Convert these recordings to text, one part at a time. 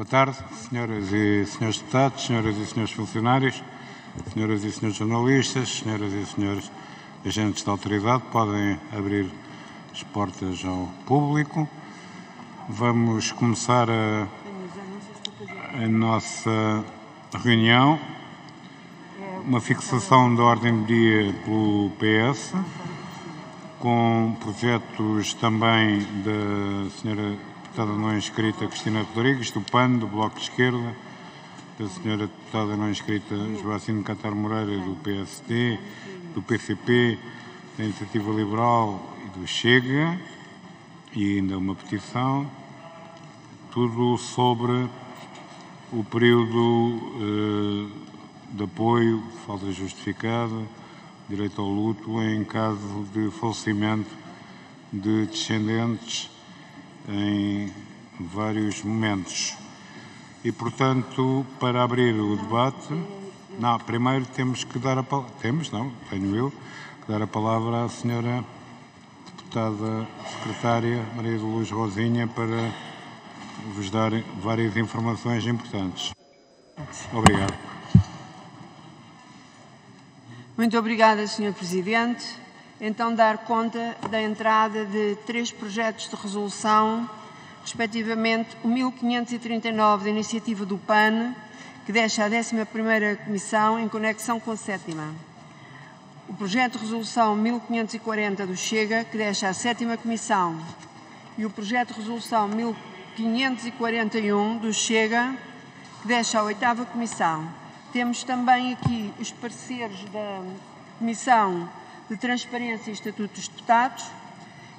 Boa tarde, senhoras e senhores deputados, senhoras e senhores funcionários, senhoras e senhores jornalistas, senhoras e senhores agentes da autoridade, podem abrir as portas ao público. Vamos começar a, a nossa reunião, uma fixação da ordem de dia pelo PS, com projetos também da senhora deputada não inscrita Cristina Rodrigues, do PAN, do Bloco de Esquerda, da senhora deputada não inscrita Joacine Catar Moreira, do PSD, do PCP, da Iniciativa Liberal e do Chega, e ainda uma petição, tudo sobre o período eh, de apoio, falta justificada, direito ao luto em caso de falecimento de descendentes em vários momentos. E, portanto, para abrir o debate, não, primeiro temos que dar a palavra, temos, não, tenho eu, que dar a palavra à senhora deputada secretária Maria de Luz Rosinha para vos dar várias informações importantes. Obrigado. Muito obrigada, Sr. Presidente. Então, dar conta da entrada de três projetos de resolução, respectivamente o 1539 da iniciativa do PAN, que deixa a 11ª Comissão em conexão com a sétima. O projeto de resolução 1540 do Chega, que deixa a sétima Comissão. E o projeto de resolução 1541 do Chega, que deixa a oitava Comissão. Temos também aqui os pareceres da Comissão de Transparência e Estatuto dos Deputados,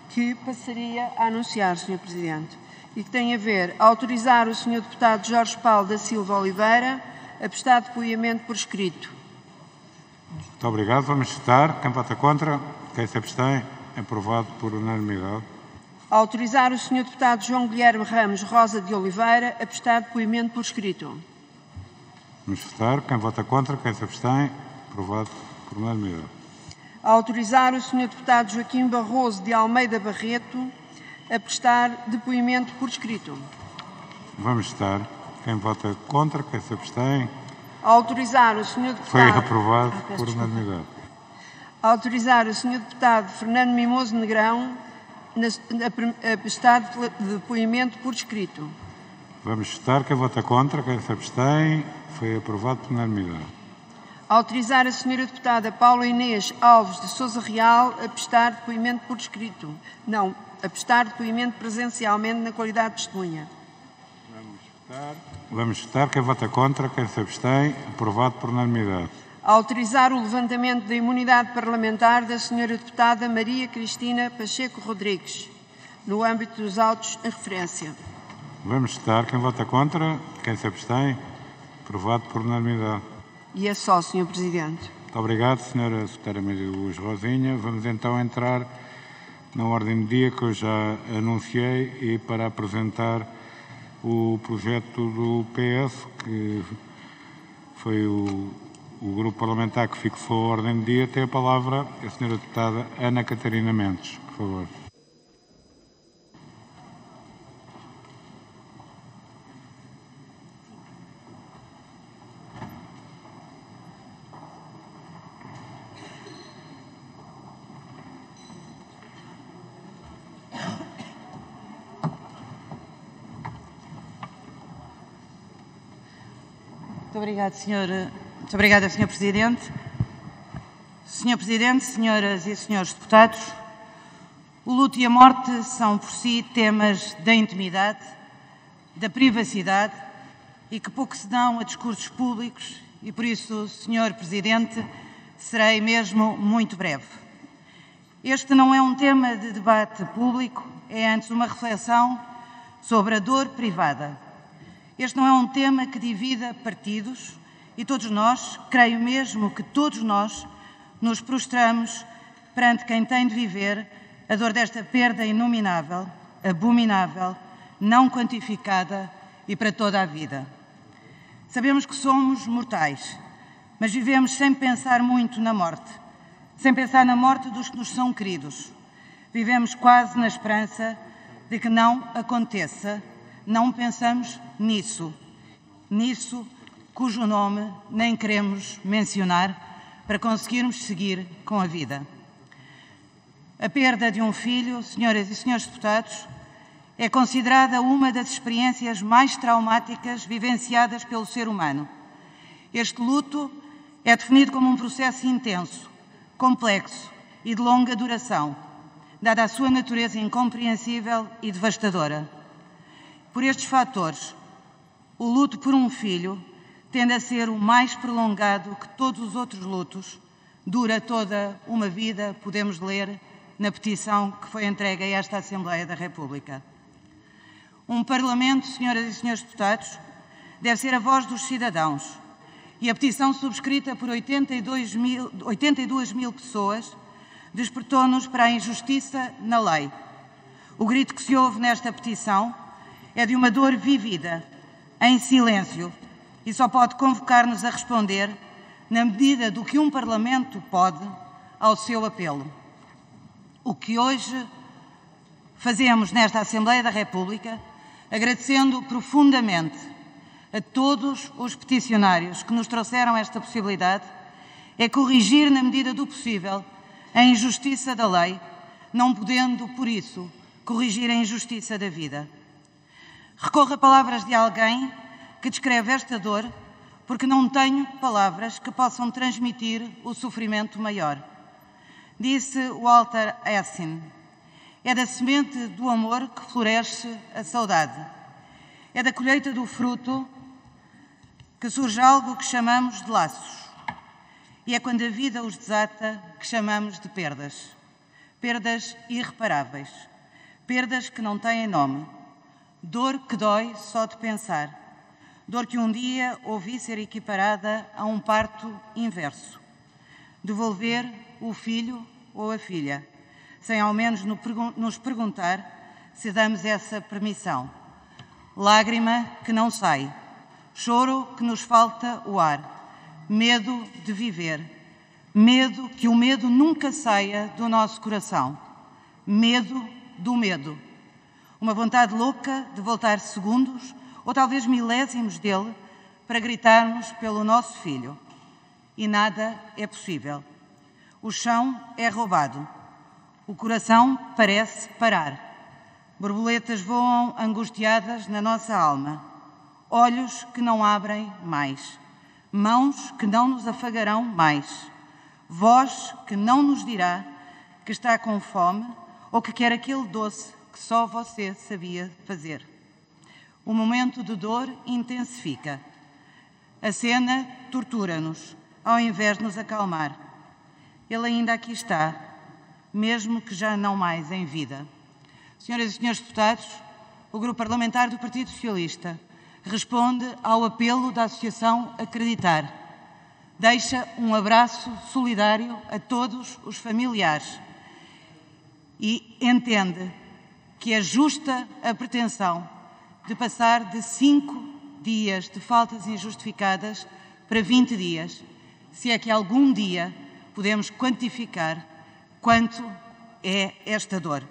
que passaria a anunciar, Sr. Presidente, e que tem a ver a autorizar o Sr. Deputado Jorge Paulo da Silva Oliveira a prestar depoimento por escrito. Muito obrigado. Vamos votar. Quem vota contra? Quem se abstém? Aprovado por unanimidade. A autorizar o Sr. Deputado João Guilherme Ramos Rosa de Oliveira a prestar depoimento por escrito. Vamos votar. Quem vota contra? Quem se abstém? Aprovado por unanimidade a autorizar o Sr. Deputado Joaquim Barroso de Almeida Barreto a prestar depoimento por escrito. Vamos estar. Quem vota contra, quem se abstém. A autorizar o Sr. Deputado... Foi aprovado ah, por unanimidade. A autorizar o Sr. Deputado Fernando Mimoso Negrão a, prestar depoimento por escrito. Vamos estar. Quem vota contra, quem se abstém. Foi aprovado por unanimidade autorizar a senhora deputada Paula Inês Alves de Souza Real a prestar depoimento por escrito. Não, a prestar depoimento presencialmente na qualidade de testemunha. Vamos votar. Vamos votar. Quem vota contra, quem se abstém, aprovado por unanimidade. Autorizar o levantamento da imunidade parlamentar da senhora deputada Maria Cristina Pacheco Rodrigues, no âmbito dos autos em referência. Vamos votar. Quem vota contra, quem se abstém, aprovado por unanimidade. E é só, Sr. Presidente. Muito obrigado, Sra. Secretária Maria Luz Rosinha. Vamos então entrar na ordem de dia que eu já anunciei e para apresentar o projeto do PS, que foi o, o grupo parlamentar que fixou a ordem de dia. Tem a palavra a Sra. Deputada Ana Catarina Mendes, por favor. Obrigada, senhor, muito obrigada, Sr. Presidente. Sr. Presidente, senhoras e senhores deputados, o luto e a morte são por si temas da intimidade, da privacidade e que pouco se dão a discursos públicos e por isso, Sr. Presidente, serei mesmo muito breve. Este não é um tema de debate público, é antes uma reflexão sobre a dor privada este não é um tema que divida partidos e todos nós, creio mesmo que todos nós, nos prostramos perante quem tem de viver a dor desta perda inominável, abominável, não quantificada e para toda a vida. Sabemos que somos mortais, mas vivemos sem pensar muito na morte, sem pensar na morte dos que nos são queridos. Vivemos quase na esperança de que não aconteça não pensamos nisso, nisso cujo nome nem queremos mencionar para conseguirmos seguir com a vida. A perda de um filho, senhoras e senhores deputados, é considerada uma das experiências mais traumáticas vivenciadas pelo ser humano. Este luto é definido como um processo intenso, complexo e de longa duração, dada a sua natureza incompreensível e devastadora. Por estes fatores, o luto por um filho tende a ser o mais prolongado que todos os outros lutos, dura toda uma vida, podemos ler na petição que foi entregue a esta Assembleia da República. Um Parlamento, senhoras e senhores deputados, deve ser a voz dos cidadãos e a petição subscrita por 82 mil, 82 mil pessoas despertou-nos para a injustiça na lei. O grito que se ouve nesta petição é de uma dor vivida, em silêncio, e só pode convocar-nos a responder, na medida do que um Parlamento pode, ao seu apelo. O que hoje fazemos nesta Assembleia da República, agradecendo profundamente a todos os peticionários que nos trouxeram esta possibilidade, é corrigir, na medida do possível, a injustiça da lei, não podendo, por isso, corrigir a injustiça da vida. Recorro a palavras de alguém que descreve esta dor porque não tenho palavras que possam transmitir o sofrimento maior. Disse Walter Essin: É da semente do amor que floresce a saudade. É da colheita do fruto que surge algo que chamamos de laços. E é quando a vida os desata que chamamos de perdas. Perdas irreparáveis. Perdas que não têm nome. Dor que dói só de pensar dor que um dia ouvi ser equiparada a um parto inverso. Devolver o filho ou a filha, sem ao menos nos perguntar se damos essa permissão. Lágrima que não sai, choro que nos falta o ar, medo de viver, medo que o medo nunca saia do nosso coração, medo do medo. Uma vontade louca de voltar segundos ou talvez milésimos dele, para gritarmos pelo nosso filho. E nada é possível. O chão é roubado. O coração parece parar. Borboletas voam angustiadas na nossa alma. Olhos que não abrem mais. Mãos que não nos afagarão mais. Voz que não nos dirá que está com fome ou que quer aquele doce que só você sabia fazer. O momento de dor intensifica. A cena tortura-nos, ao invés de nos acalmar. Ele ainda aqui está, mesmo que já não mais em vida. Senhoras e senhores deputados, o Grupo Parlamentar do Partido Socialista responde ao apelo da Associação Acreditar. Deixa um abraço solidário a todos os familiares e entende que é justa a pretensão de passar de cinco dias de faltas injustificadas para 20 dias, se é que algum dia podemos quantificar quanto é esta dor.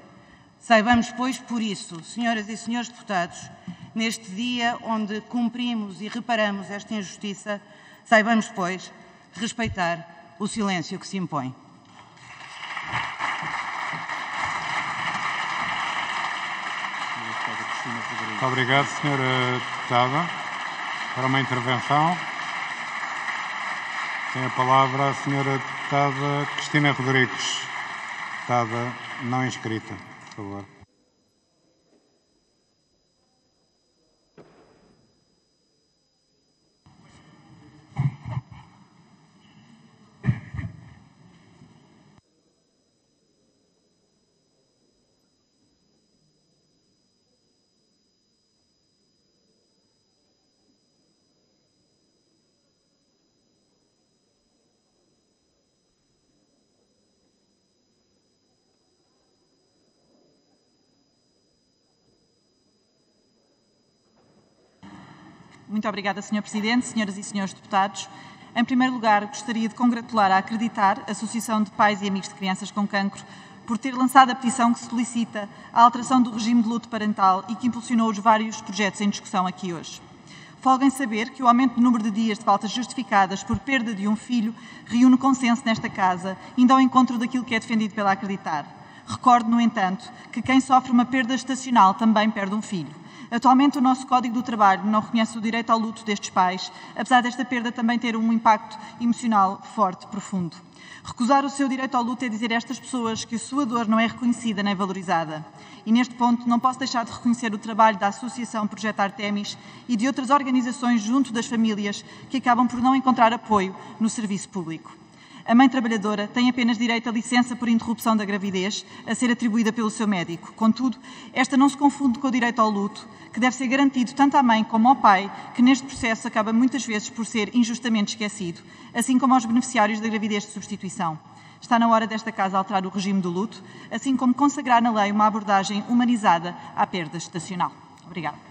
Saibamos, pois, por isso, senhoras e senhores deputados, neste dia onde cumprimos e reparamos esta injustiça, saibamos, pois, respeitar o silêncio que se impõe. Muito obrigado, Senhora Deputada. Para uma intervenção, tem a palavra a Senhora Deputada Cristina Rodrigues, deputada não inscrita, por favor. Muito obrigada, Sr. Presidente, senhoras e senhores deputados. Em primeiro lugar, gostaria de congratular a Acreditar, Associação de Pais e Amigos de Crianças com Cancro, por ter lançado a petição que solicita a alteração do regime de luto parental e que impulsionou os vários projetos em discussão aqui hoje. Folguem saber que o aumento do número de dias de faltas justificadas por perda de um filho reúne consenso nesta Casa, indo ao encontro daquilo que é defendido pela Acreditar. Recordo, no entanto, que quem sofre uma perda estacional também perde um filho. Atualmente, o nosso Código do Trabalho não reconhece o direito ao luto destes pais, apesar desta perda também ter um impacto emocional forte, profundo. Recusar o seu direito ao luto é dizer a estas pessoas que a sua dor não é reconhecida nem valorizada. E neste ponto não posso deixar de reconhecer o trabalho da Associação Projeto Artemis e de outras organizações junto das famílias que acabam por não encontrar apoio no serviço público. A mãe trabalhadora tem apenas direito à licença por interrupção da gravidez, a ser atribuída pelo seu médico. Contudo, esta não se confunde com o direito ao luto, que deve ser garantido tanto à mãe como ao pai, que neste processo acaba muitas vezes por ser injustamente esquecido, assim como aos beneficiários da gravidez de substituição. Está na hora desta Casa alterar o regime do luto, assim como consagrar na lei uma abordagem humanizada à perda estacional. Obrigada.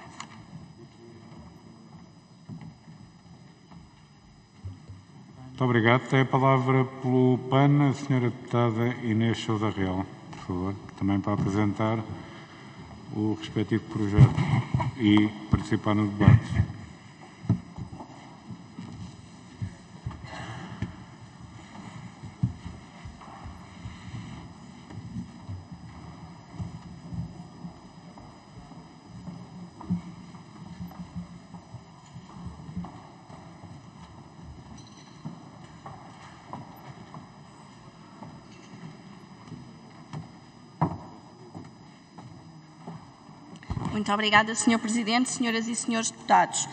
Muito obrigado. Tem a palavra pelo PAN a senhora deputada Inês Sousa Real, por favor, também para apresentar o respectivo projeto e participar no debate. Muito obrigada, Sr. Presidente, senhoras e senhores deputados.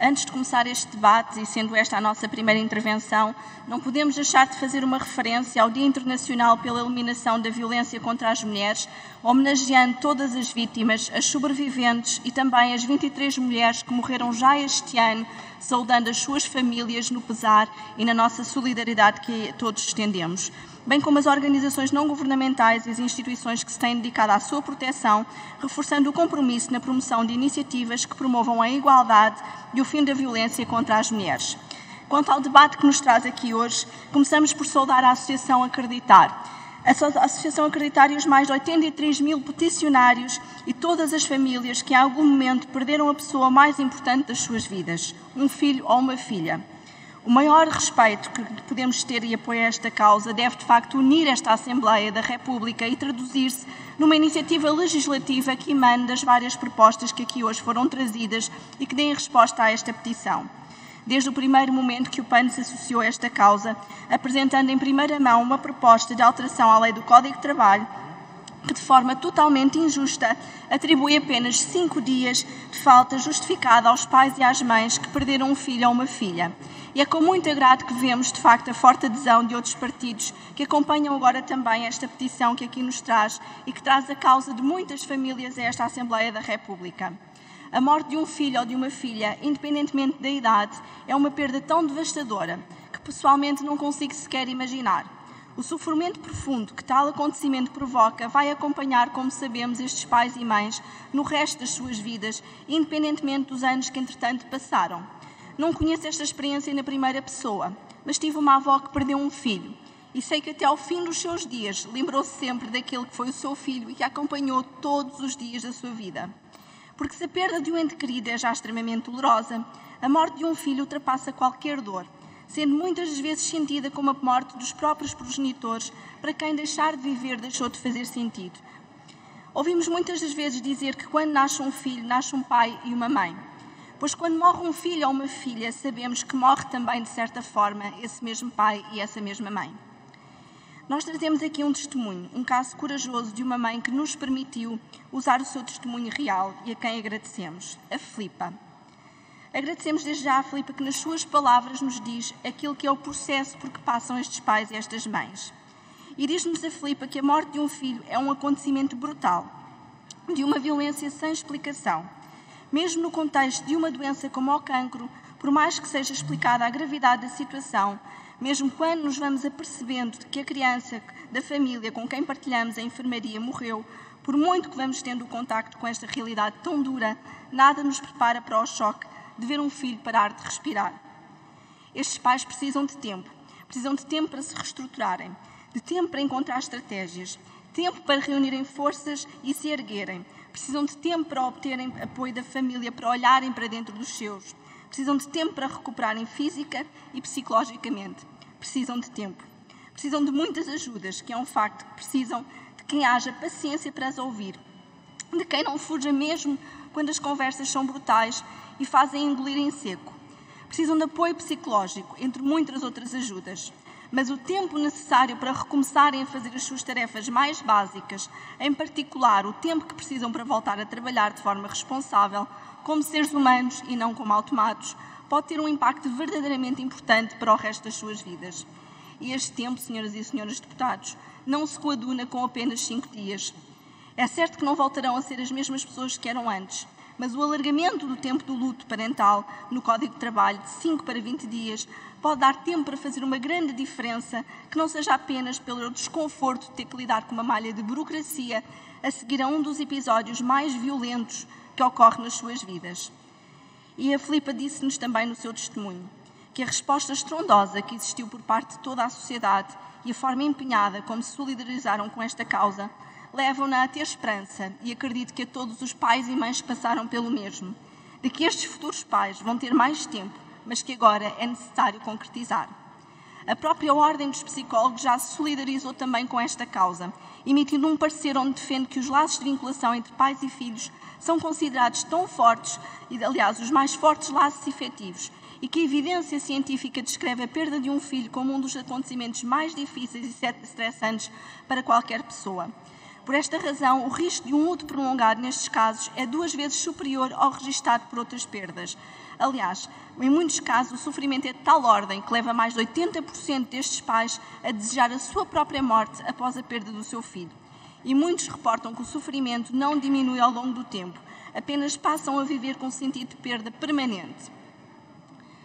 Antes de começar este debate, e sendo esta a nossa primeira intervenção, não podemos deixar de fazer uma referência ao Dia Internacional pela Eliminação da Violência contra as Mulheres, homenageando todas as vítimas, as sobreviventes e também as 23 mulheres que morreram já este ano, saudando as suas famílias no pesar e na nossa solidariedade que todos estendemos bem como as organizações não governamentais e as instituições que se têm dedicado à sua proteção, reforçando o compromisso na promoção de iniciativas que promovam a igualdade e o fim da violência contra as mulheres. Quanto ao debate que nos traz aqui hoje, começamos por saudar a Associação Acreditar. A Associação Acreditar e os mais de 83 mil peticionários e todas as famílias que em algum momento perderam a pessoa mais importante das suas vidas, um filho ou uma filha. O maior respeito que podemos ter e apoio a esta causa deve, de facto, unir esta Assembleia da República e traduzir-se numa iniciativa legislativa que emane das várias propostas que aqui hoje foram trazidas e que deem resposta a esta petição. Desde o primeiro momento que o PAN se associou a esta causa, apresentando em primeira mão uma proposta de alteração à lei do Código de Trabalho que, de forma totalmente injusta, atribui apenas cinco dias de falta justificada aos pais e às mães que perderam um filho ou uma filha. E é com muito agrado que vemos, de facto, a forte adesão de outros partidos que acompanham agora também esta petição que aqui nos traz e que traz a causa de muitas famílias a esta Assembleia da República. A morte de um filho ou de uma filha, independentemente da idade, é uma perda tão devastadora que pessoalmente não consigo sequer imaginar. O sofrimento profundo que tal acontecimento provoca vai acompanhar, como sabemos, estes pais e mães no resto das suas vidas, independentemente dos anos que, entretanto, passaram. Não conheço esta experiência na primeira pessoa, mas tive uma avó que perdeu um filho. E sei que até ao fim dos seus dias lembrou-se sempre daquele que foi o seu filho e que acompanhou todos os dias da sua vida. Porque se a perda de um ente querido é já extremamente dolorosa, a morte de um filho ultrapassa qualquer dor sendo muitas vezes sentida como a morte dos próprios progenitores, para quem deixar de viver deixou de fazer sentido. Ouvimos muitas das vezes dizer que quando nasce um filho, nasce um pai e uma mãe. Pois quando morre um filho ou uma filha, sabemos que morre também, de certa forma, esse mesmo pai e essa mesma mãe. Nós trazemos aqui um testemunho, um caso corajoso de uma mãe que nos permitiu usar o seu testemunho real e a quem agradecemos, a Filipa. Agradecemos desde já a Filipe que nas suas palavras nos diz aquilo que é o processo por que passam estes pais e estas mães. E diz-nos a Filipe que a morte de um filho é um acontecimento brutal, de uma violência sem explicação. Mesmo no contexto de uma doença como o cancro, por mais que seja explicada a gravidade da situação, mesmo quando nos vamos apercebendo de que a criança da família com quem partilhamos a enfermaria morreu, por muito que vamos tendo o contacto com esta realidade tão dura, nada nos prepara para o choque de ver um filho parar de respirar. Estes pais precisam de tempo. Precisam de tempo para se reestruturarem, de tempo para encontrar estratégias, tempo para reunirem forças e se erguerem. Precisam de tempo para obterem apoio da família, para olharem para dentro dos seus. Precisam de tempo para recuperarem física e psicologicamente. Precisam de tempo. Precisam de muitas ajudas, que é um facto. Precisam de quem haja paciência para as ouvir. De quem não fuja mesmo quando as conversas são brutais e fazem engolir em seco. Precisam de apoio psicológico, entre muitas outras ajudas mas o tempo necessário para recomeçarem a fazer as suas tarefas mais básicas, em particular o tempo que precisam para voltar a trabalhar de forma responsável, como seres humanos e não como automatos, pode ter um impacto verdadeiramente importante para o resto das suas vidas. E este tempo, senhoras e senhores deputados, não se coaduna com apenas cinco dias. É certo que não voltarão a ser as mesmas pessoas que eram antes, mas o alargamento do tempo do luto parental no Código de Trabalho de 5 para 20 dias pode dar tempo para fazer uma grande diferença que não seja apenas pelo desconforto de ter que lidar com uma malha de burocracia a seguir a um dos episódios mais violentos que ocorre nas suas vidas. E a Filipa disse-nos também no seu testemunho que a resposta estrondosa que existiu por parte de toda a sociedade e a forma empenhada como se solidarizaram com esta causa levam-na a ter esperança e acredito que a todos os pais e mães passaram pelo mesmo, de que estes futuros pais vão ter mais tempo mas que agora é necessário concretizar. A própria Ordem dos Psicólogos já se solidarizou também com esta causa, emitindo um parecer onde defende que os laços de vinculação entre pais e filhos são considerados tão fortes, e aliás, os mais fortes laços efetivos, e que a evidência científica descreve a perda de um filho como um dos acontecimentos mais difíceis e estressantes para qualquer pessoa. Por esta razão, o risco de um luto prolongado nestes casos é duas vezes superior ao registado por outras perdas. Aliás, em muitos casos, o sofrimento é de tal ordem que leva mais de 80% destes pais a desejar a sua própria morte após a perda do seu filho. E muitos reportam que o sofrimento não diminui ao longo do tempo, apenas passam a viver com sentido de perda permanente.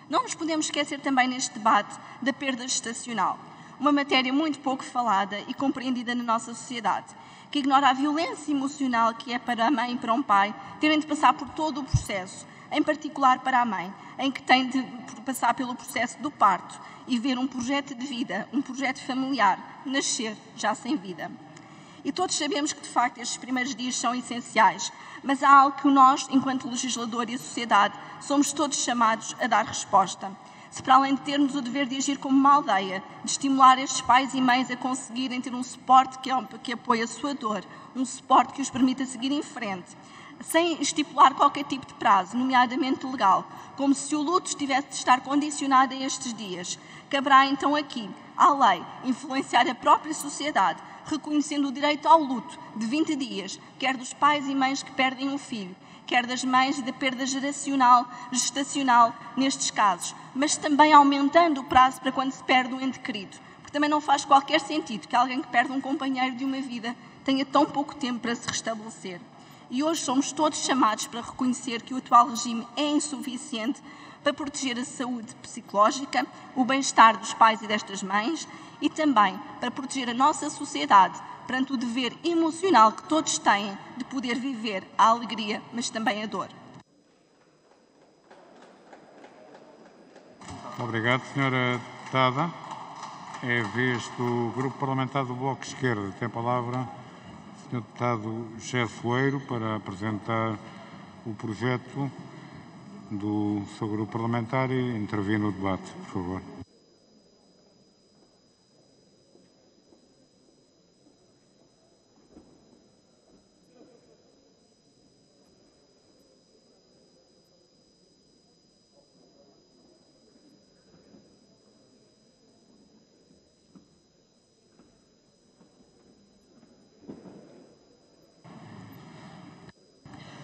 Não nos podemos esquecer também neste debate da perda gestacional, uma matéria muito pouco falada e compreendida na nossa sociedade, que ignora a violência emocional que é para a mãe e para um pai terem de passar por todo o processo, em particular para a mãe, em que tem de passar pelo processo do parto e ver um projeto de vida, um projeto familiar, nascer já sem vida. E todos sabemos que, de facto, estes primeiros dias são essenciais, mas há algo que nós, enquanto legislador e sociedade, somos todos chamados a dar resposta. Se para além de termos o dever de agir como uma aldeia, de estimular estes pais e mães a conseguirem ter um suporte que, que apoie a sua dor, um suporte que os permita seguir em frente, sem estipular qualquer tipo de prazo, nomeadamente legal, como se o luto tivesse de estar condicionado a estes dias. Caberá então aqui, à lei, influenciar a própria sociedade, reconhecendo o direito ao luto de 20 dias, quer dos pais e mães que perdem um filho, quer das mães da perda geracional, gestacional nestes casos, mas também aumentando o prazo para quando se perde um ente querido. Porque também não faz qualquer sentido que alguém que perde um companheiro de uma vida tenha tão pouco tempo para se restabelecer e hoje somos todos chamados para reconhecer que o atual regime é insuficiente para proteger a saúde psicológica, o bem-estar dos pais e destas mães e também para proteger a nossa sociedade perante o dever emocional que todos têm de poder viver a alegria, mas também a dor. Obrigado, Senhora Deputada. É a vez do Grupo Parlamentar do Bloco de Esquerda. Tem a palavra Sr. Deputado José Soeiro para apresentar o projeto do seu grupo parlamentar e intervir no debate, por favor.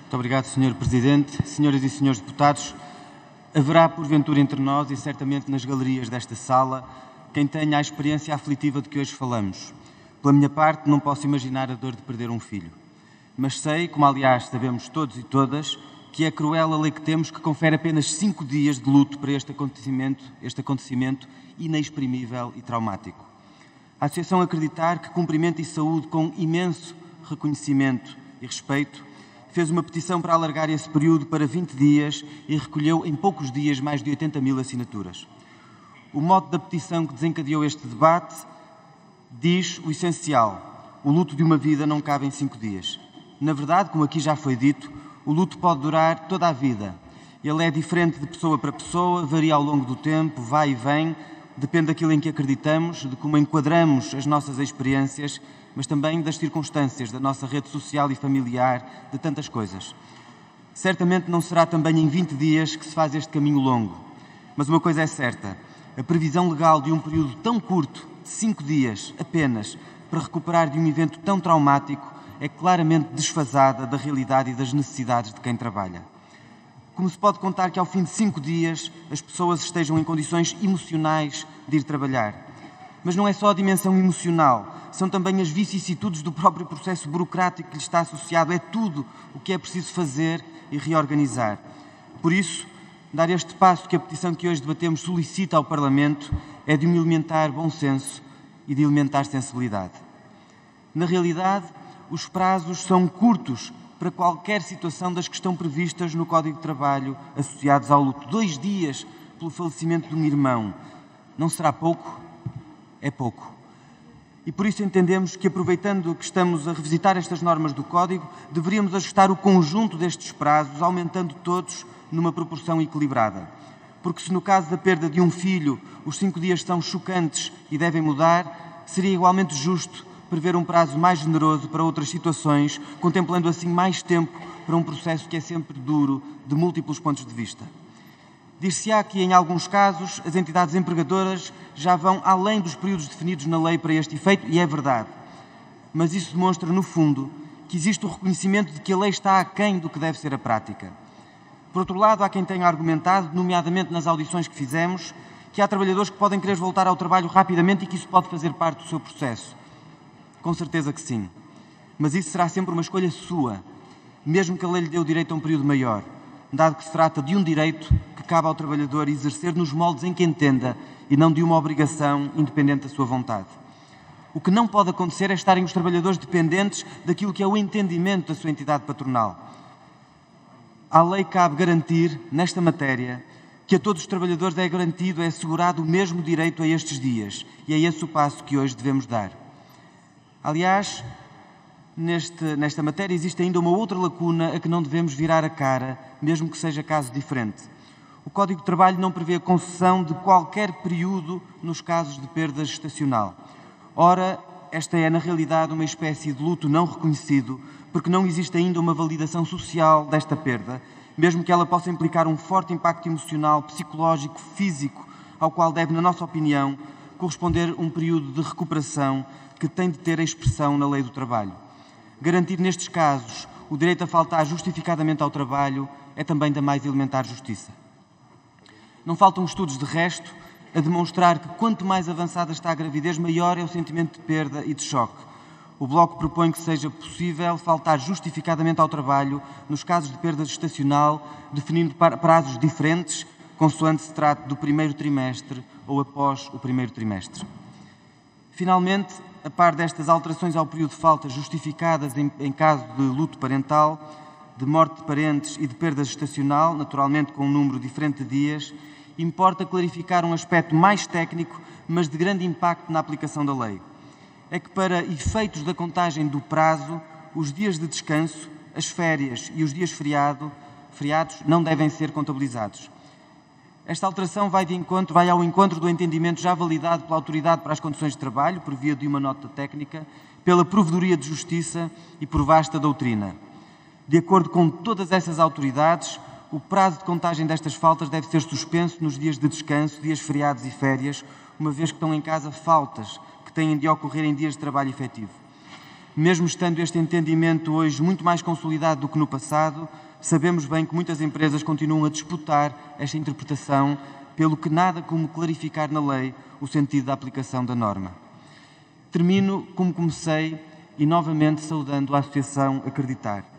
Muito obrigado, Sr. Presidente. Senhoras e Senhores Deputados, haverá porventura entre nós e certamente nas galerias desta sala quem tenha a experiência aflitiva de que hoje falamos. Pela minha parte, não posso imaginar a dor de perder um filho. Mas sei, como aliás sabemos todos e todas, que é cruel a lei que temos que confere apenas cinco dias de luto para este acontecimento, este acontecimento inexprimível e traumático. A Associação Acreditar que cumprimento e saúde com imenso reconhecimento e respeito fez uma petição para alargar esse período para 20 dias e recolheu em poucos dias mais de 80 mil assinaturas. O mote da petição que desencadeou este debate diz o essencial: o luto de uma vida não cabe em cinco dias. Na verdade, como aqui já foi dito, o luto pode durar toda a vida. Ele é diferente de pessoa para pessoa, varia ao longo do tempo, vai e vem, depende daquilo em que acreditamos, de como enquadramos as nossas experiências, mas também das circunstâncias, da nossa rede social e familiar, de tantas coisas. Certamente não será também em 20 dias que se faz este caminho longo, mas uma coisa é certa: a previsão legal de um período tão curto, de 5 dias apenas, para recuperar de um evento tão traumático, é claramente desfasada da realidade e das necessidades de quem trabalha. Como se pode contar que ao fim de cinco dias as pessoas estejam em condições emocionais de ir trabalhar? Mas não é só a dimensão emocional, são também as vicissitudes do próprio processo burocrático que lhe está associado. É tudo o que é preciso fazer e reorganizar. Por isso, dar este passo que a petição que hoje debatemos solicita ao Parlamento é de elementar bom senso e de elementar sensibilidade. Na realidade, os prazos são curtos para qualquer situação das que estão previstas no Código de Trabalho associados ao luto. Dois dias pelo falecimento de um irmão. Não será pouco? É pouco. E por isso entendemos que, aproveitando que estamos a revisitar estas normas do Código, deveríamos ajustar o conjunto destes prazos, aumentando todos numa proporção equilibrada. Porque, se no caso da perda de um filho os cinco dias são chocantes e devem mudar, seria igualmente justo prever um prazo mais generoso para outras situações, contemplando assim mais tempo para um processo que é sempre duro, de múltiplos pontos de vista. Dir-se-á que, em alguns casos, as entidades empregadoras já vão além dos períodos definidos na lei para este efeito, e é verdade. Mas isso demonstra, no fundo, que existe o reconhecimento de que a lei está aquém do que deve ser a prática. Por outro lado, há quem tenha argumentado, nomeadamente nas audições que fizemos, que há trabalhadores que podem querer voltar ao trabalho rapidamente e que isso pode fazer parte do seu processo. Com certeza que sim. Mas isso será sempre uma escolha sua, mesmo que a lei lhe dê o direito a um período maior, dado que se trata de um direito cabe ao trabalhador exercer nos moldes em que entenda e não de uma obrigação independente da sua vontade. O que não pode acontecer é estarem os trabalhadores dependentes daquilo que é o entendimento da sua entidade patronal. À lei cabe garantir, nesta matéria, que a todos os trabalhadores é garantido, é assegurado o mesmo direito a estes dias. E é esse o passo que hoje devemos dar. Aliás, neste, nesta matéria existe ainda uma outra lacuna a que não devemos virar a cara, mesmo que seja caso diferente. O Código de Trabalho não prevê a concessão de qualquer período nos casos de perda gestacional. Ora, esta é, na realidade, uma espécie de luto não reconhecido, porque não existe ainda uma validação social desta perda, mesmo que ela possa implicar um forte impacto emocional, psicológico, físico, ao qual deve, na nossa opinião, corresponder um período de recuperação que tem de ter a expressão na lei do trabalho. Garantir nestes casos o direito a faltar justificadamente ao trabalho é também da mais elementar justiça. Não faltam estudos de resto a demonstrar que quanto mais avançada está a gravidez, maior é o sentimento de perda e de choque. O Bloco propõe que seja possível faltar justificadamente ao trabalho nos casos de perda gestacional, definindo prazos diferentes, consoante se trate do primeiro trimestre ou após o primeiro trimestre. Finalmente, a par destas alterações ao período de falta justificadas em, em, caso de luto parental, de morte de parentes e de perda gestacional, naturalmente com um número diferente de dias, importa clarificar um aspecto mais técnico, mas de grande impacto na aplicação da lei. É que, para efeitos da contagem do prazo, os dias de descanso, as férias e os dias feriado, feriados não devem ser contabilizados. Esta alteração vai, de encontro, vai ao encontro do entendimento já validado pela Autoridade para as Condições de Trabalho, por via de uma nota técnica, pela Provedoria de Justiça e por vasta doutrina. De acordo com todas essas autoridades, o prazo de contagem destas faltas deve ser suspenso nos dias de descanso, dias feriados e férias, uma vez que estão em casa faltas que têm de ocorrer em dias de trabalho efetivo. Mesmo estando este entendimento hoje muito mais consolidado do que no passado, sabemos bem que muitas empresas continuam a disputar esta interpretação, pelo que nada como clarificar na lei o sentido da aplicação da norma. Termino como comecei e novamente saudando a Associação Acreditar.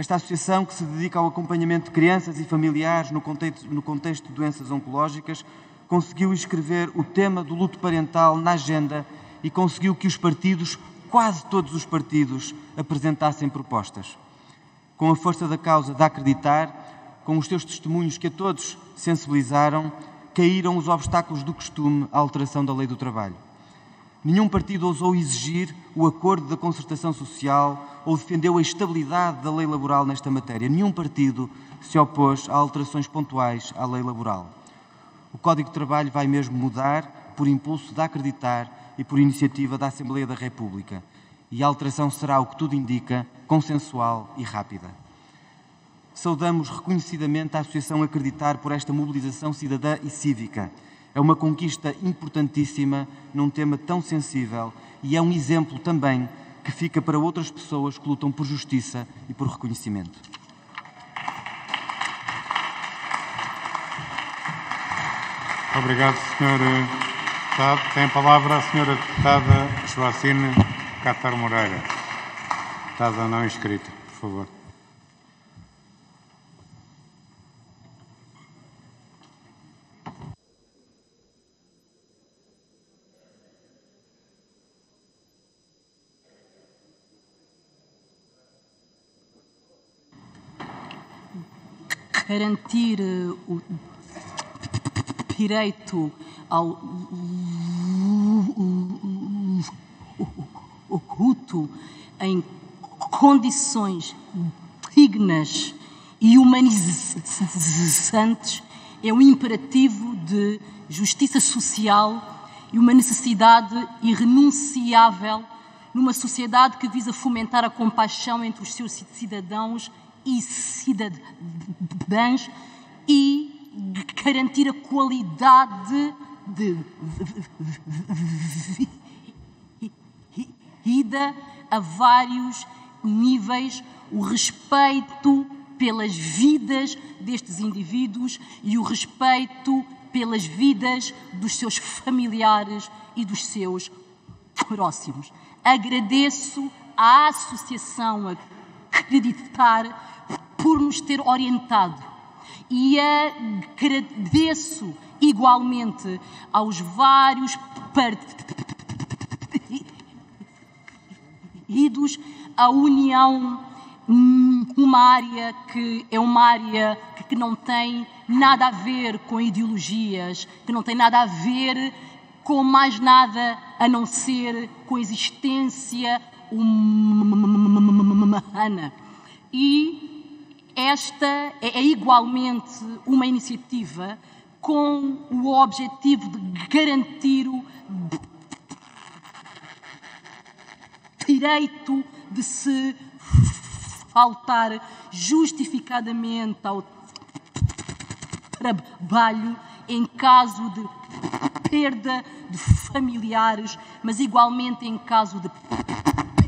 Esta associação que se dedica ao acompanhamento de crianças e familiares no contexto, no contexto de doenças oncológicas conseguiu escrever o tema do luto parental na agenda e conseguiu que os partidos, quase todos os partidos, apresentassem propostas com a força da causa de acreditar, com os teus testemunhos que a todos sensibilizaram, caíram os obstáculos do costume à alteração da lei do trabalho. Nenhum partido ousou exigir o acordo da concertação social ou defendeu a estabilidade da lei laboral nesta matéria. Nenhum partido se opôs a alterações pontuais à lei laboral. O Código de Trabalho vai mesmo mudar por impulso de acreditar e por iniciativa da Assembleia da República. E a alteração será, o que tudo indica, consensual e rápida. Saudamos reconhecidamente a Associação Acreditar por esta mobilização cidadã e cívica. É uma conquista importantíssima num tema tão sensível e é um exemplo também que fica para outras pessoas que lutam por justiça e por reconhecimento. Obrigado, Sr. Deputado. Tem a palavra a Sra. Deputada Joacine Catar Moreira. Deputada não inscrita, por favor. Garantir eh, o direito ao culto em condições dignas e humanizantes é um imperativo de justiça social e uma necessidade irrenunciável numa sociedade que visa fomentar a compaixão entre os seus cidadãos e cidadãs e garantir a qualidade de vida a vários níveis, o respeito pelas vidas destes indivíduos e o respeito pelas vidas dos seus familiares e dos seus próximos. Agradeço à Associação Acreditar por nos ter orientado e agradeço igualmente aos vários partidos a união numa área que é uma área que não tem nada a ver com ideologias, que não tem nada a ver com mais nada a não ser com a existência humana. E esta é, é igualmente uma iniciativa com o objetivo de garantir o direito de se faltar justificadamente ao trabalho em caso de perda de familiares, mas igualmente em caso de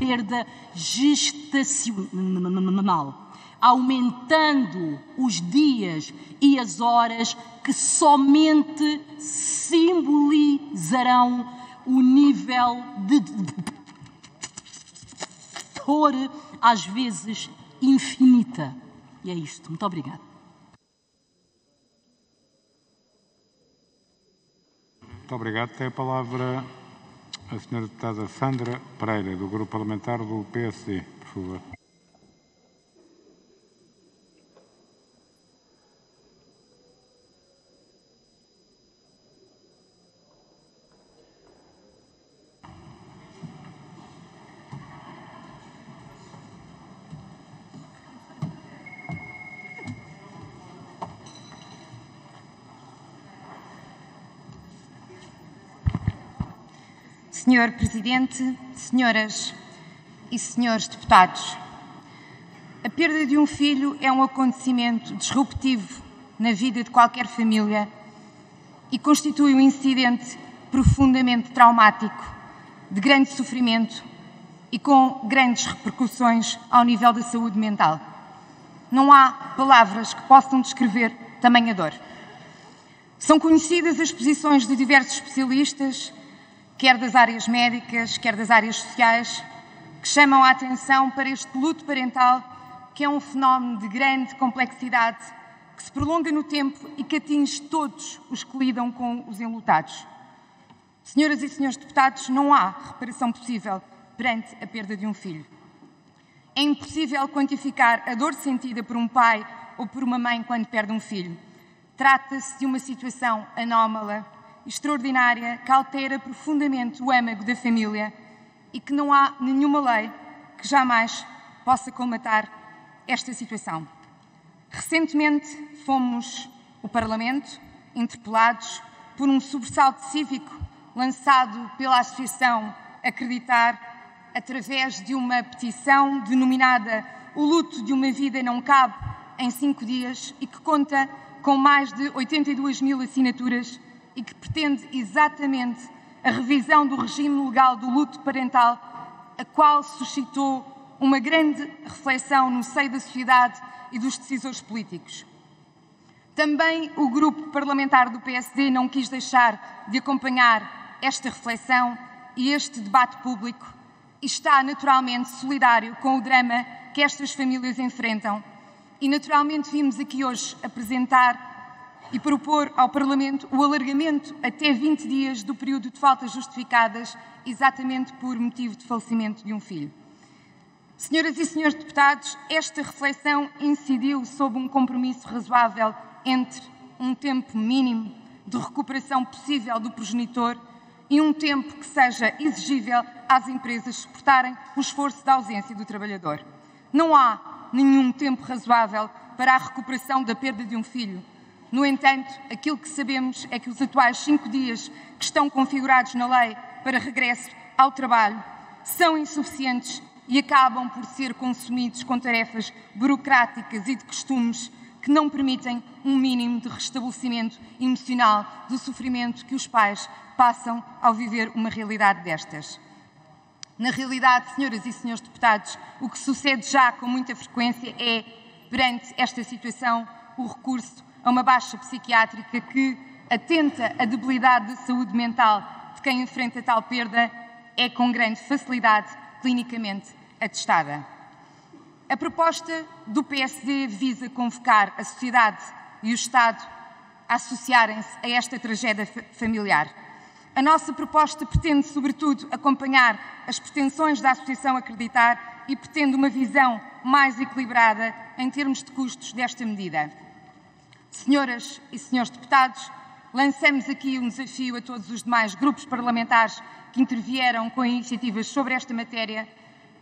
perda gestacional aumentando os dias e as horas que somente simbolizarão o nível de dor, às vezes infinita. E é isto. Muito obrigada. Muito obrigado. Tem a palavra a senhora deputada Sandra Pereira, do Grupo Parlamentar do PSD, por favor. Senhor Presidente, senhoras e senhores deputados, a perda de um filho é um acontecimento disruptivo na vida de qualquer família e constitui um incidente profundamente traumático, de grande sofrimento e com grandes repercussões ao nível da saúde mental. Não há palavras que possam descrever tamanha dor. São conhecidas as posições de diversos especialistas quer das áreas médicas, quer das áreas sociais, que chamam a atenção para este luto parental, que é um fenómeno de grande complexidade, que se prolonga no tempo e que atinge todos os que lidam com os enlutados. Senhoras e senhores deputados, não há reparação possível perante a perda de um filho. É impossível quantificar a dor sentida por um pai ou por uma mãe quando perde um filho. Trata-se de uma situação anómala, extraordinária, que altera profundamente o âmago da família e que não há nenhuma lei que jamais possa colmatar esta situação. Recentemente fomos, o Parlamento, interpelados por um sobressalto cívico lançado pela Associação Acreditar, através de uma petição denominada O Luto de uma Vida Não Cabe em Cinco Dias e que conta com mais de 82 mil assinaturas e que pretende exatamente a revisão do regime legal do luto parental, a qual suscitou uma grande reflexão no seio da sociedade e dos decisores políticos. Também o grupo parlamentar do PSD não quis deixar de acompanhar esta reflexão e este debate público e está naturalmente solidário com o drama que estas famílias enfrentam. E naturalmente vimos aqui hoje apresentar e propor ao Parlamento o alargamento até 20 dias do período de faltas justificadas, exatamente por motivo de falecimento de um filho. Senhoras e senhores deputados, esta reflexão incidiu sob um compromisso razoável entre um tempo mínimo de recuperação possível do progenitor e um tempo que seja exigível às empresas suportarem o esforço da ausência do trabalhador. Não há nenhum tempo razoável para a recuperação da perda de um filho. No entanto, aquilo que sabemos é que os atuais cinco dias que estão configurados na lei para regresso ao trabalho são insuficientes e acabam por ser consumidos com tarefas burocráticas e de costumes que não permitem um mínimo de restabelecimento emocional do sofrimento que os pais passam ao viver uma realidade destas. Na realidade, senhoras e senhores deputados, o que sucede já com muita frequência é, perante esta situação, o recurso a uma baixa psiquiátrica que atenta a debilidade da saúde mental de quem enfrenta tal perda é com grande facilidade clinicamente atestada. A proposta do PSD visa convocar a sociedade e o Estado a associarem-se a esta tragédia familiar. A nossa proposta pretende, sobretudo, acompanhar as pretensões da Associação Acreditar e pretende uma visão mais equilibrada em termos de custos desta medida. Senhoras e senhores deputados, lançamos aqui um desafio a todos os demais grupos parlamentares que intervieram com iniciativas sobre esta matéria,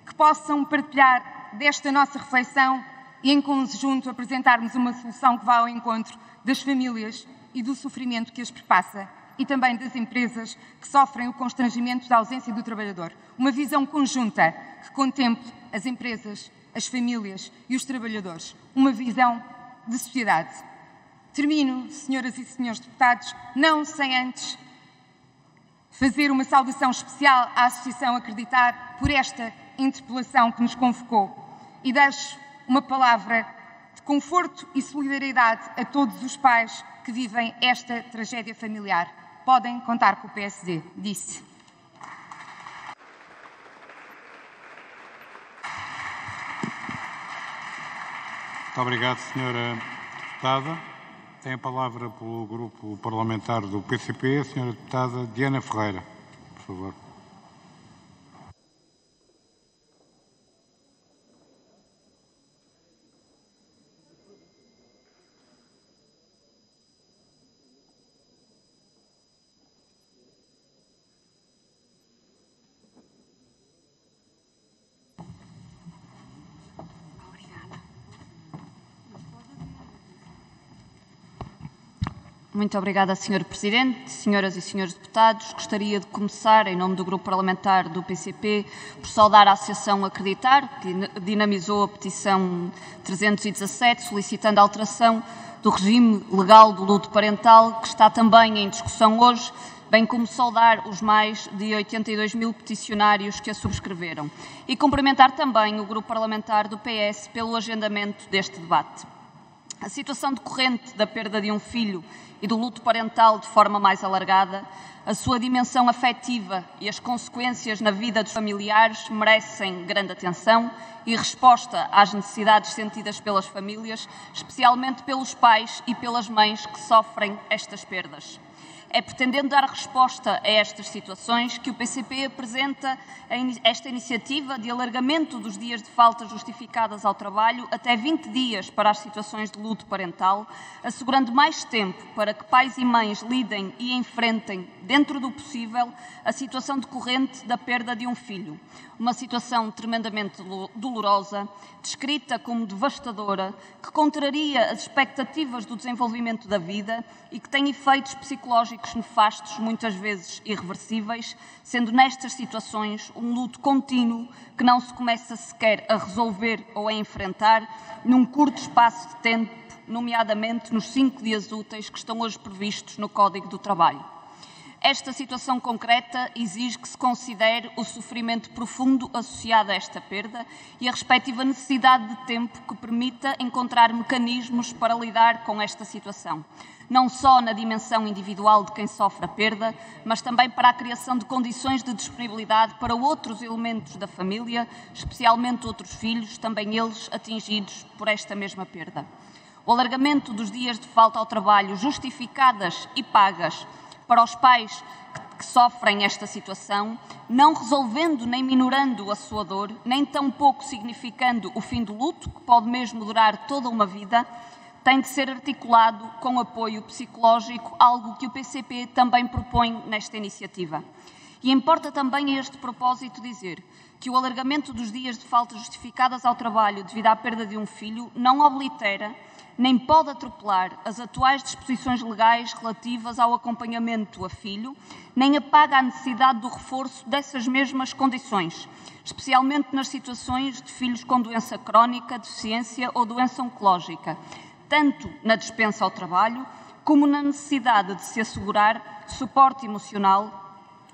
que possam partilhar desta nossa reflexão e, em conjunto, apresentarmos uma solução que vá ao encontro das famílias e do sofrimento que as perpassa e também das empresas que sofrem o constrangimento da ausência do trabalhador. Uma visão conjunta que contemple as empresas, as famílias e os trabalhadores. Uma visão de sociedade. Termino, senhoras e senhores deputados, não sem antes fazer uma saudação especial à Associação Acreditar por esta interpelação que nos convocou e deixo uma palavra de conforto e solidariedade a todos os pais que vivem esta tragédia familiar. Podem contar com o PSD, disse. Muito obrigado, Senhora Deputada. Tem a palavra pelo Grupo Parlamentar do PCP, a Senhora Deputada Diana Ferreira. Por favor. Muito obrigada, Sr. Presidente. Senhoras e senhores deputados, gostaria de começar, em nome do Grupo Parlamentar do PCP, por saudar a Associação Acreditar, que dinamizou a petição 317, solicitando a alteração do regime legal do luto parental, que está também em discussão hoje, bem como saudar os mais de 82 mil peticionários que a subscreveram. E cumprimentar também o Grupo Parlamentar do PS pelo agendamento deste debate. A situação decorrente da perda de um filho e do luto parental de forma mais alargada, a sua dimensão afetiva e as consequências na vida dos familiares merecem grande atenção e resposta às necessidades sentidas pelas famílias, especialmente pelos pais e pelas mães que sofrem estas perdas. É pretendendo dar resposta a estas situações que o PCP apresenta esta iniciativa de alargamento dos dias de falta justificadas ao trabalho até 20 dias para as situações de luto parental, assegurando mais tempo para que pais e mães lidem e enfrentem, dentro do possível, a situação decorrente da perda de um filho. Uma situação tremendamente dolorosa, descrita como devastadora, que contraria as expectativas do desenvolvimento da vida e que tem efeitos psicológicos nefastos, muitas vezes irreversíveis, sendo nestas situações um luto contínuo que não se começa sequer a resolver ou a enfrentar num curto espaço de tempo, nomeadamente nos cinco dias úteis que estão hoje previstos no Código do Trabalho. Esta situação concreta exige que se considere o sofrimento profundo associado a esta perda e a respectiva necessidade de tempo que permita encontrar mecanismos para lidar com esta situação, não só na dimensão individual de quem sofre a perda, mas também para a criação de condições de disponibilidade para outros elementos da família, especialmente outros filhos, também eles atingidos por esta mesma perda. O alargamento dos dias de falta ao trabalho justificadas e pagas para os pais que sofrem esta situação, não resolvendo nem minorando a sua dor, nem tampouco significando o fim do luto, que pode mesmo durar toda uma vida, tem de ser articulado com apoio psicológico, algo que o PCP também propõe nesta iniciativa. E importa também a este propósito dizer que o alargamento dos dias de falta justificadas ao trabalho devido à perda de um filho não oblitera nem pode atropelar as atuais disposições legais relativas ao acompanhamento a filho, nem apaga a necessidade do reforço dessas mesmas condições, especialmente nas situações de filhos com doença crónica, deficiência ou doença oncológica, tanto na dispensa ao trabalho, como na necessidade de se assegurar suporte emocional,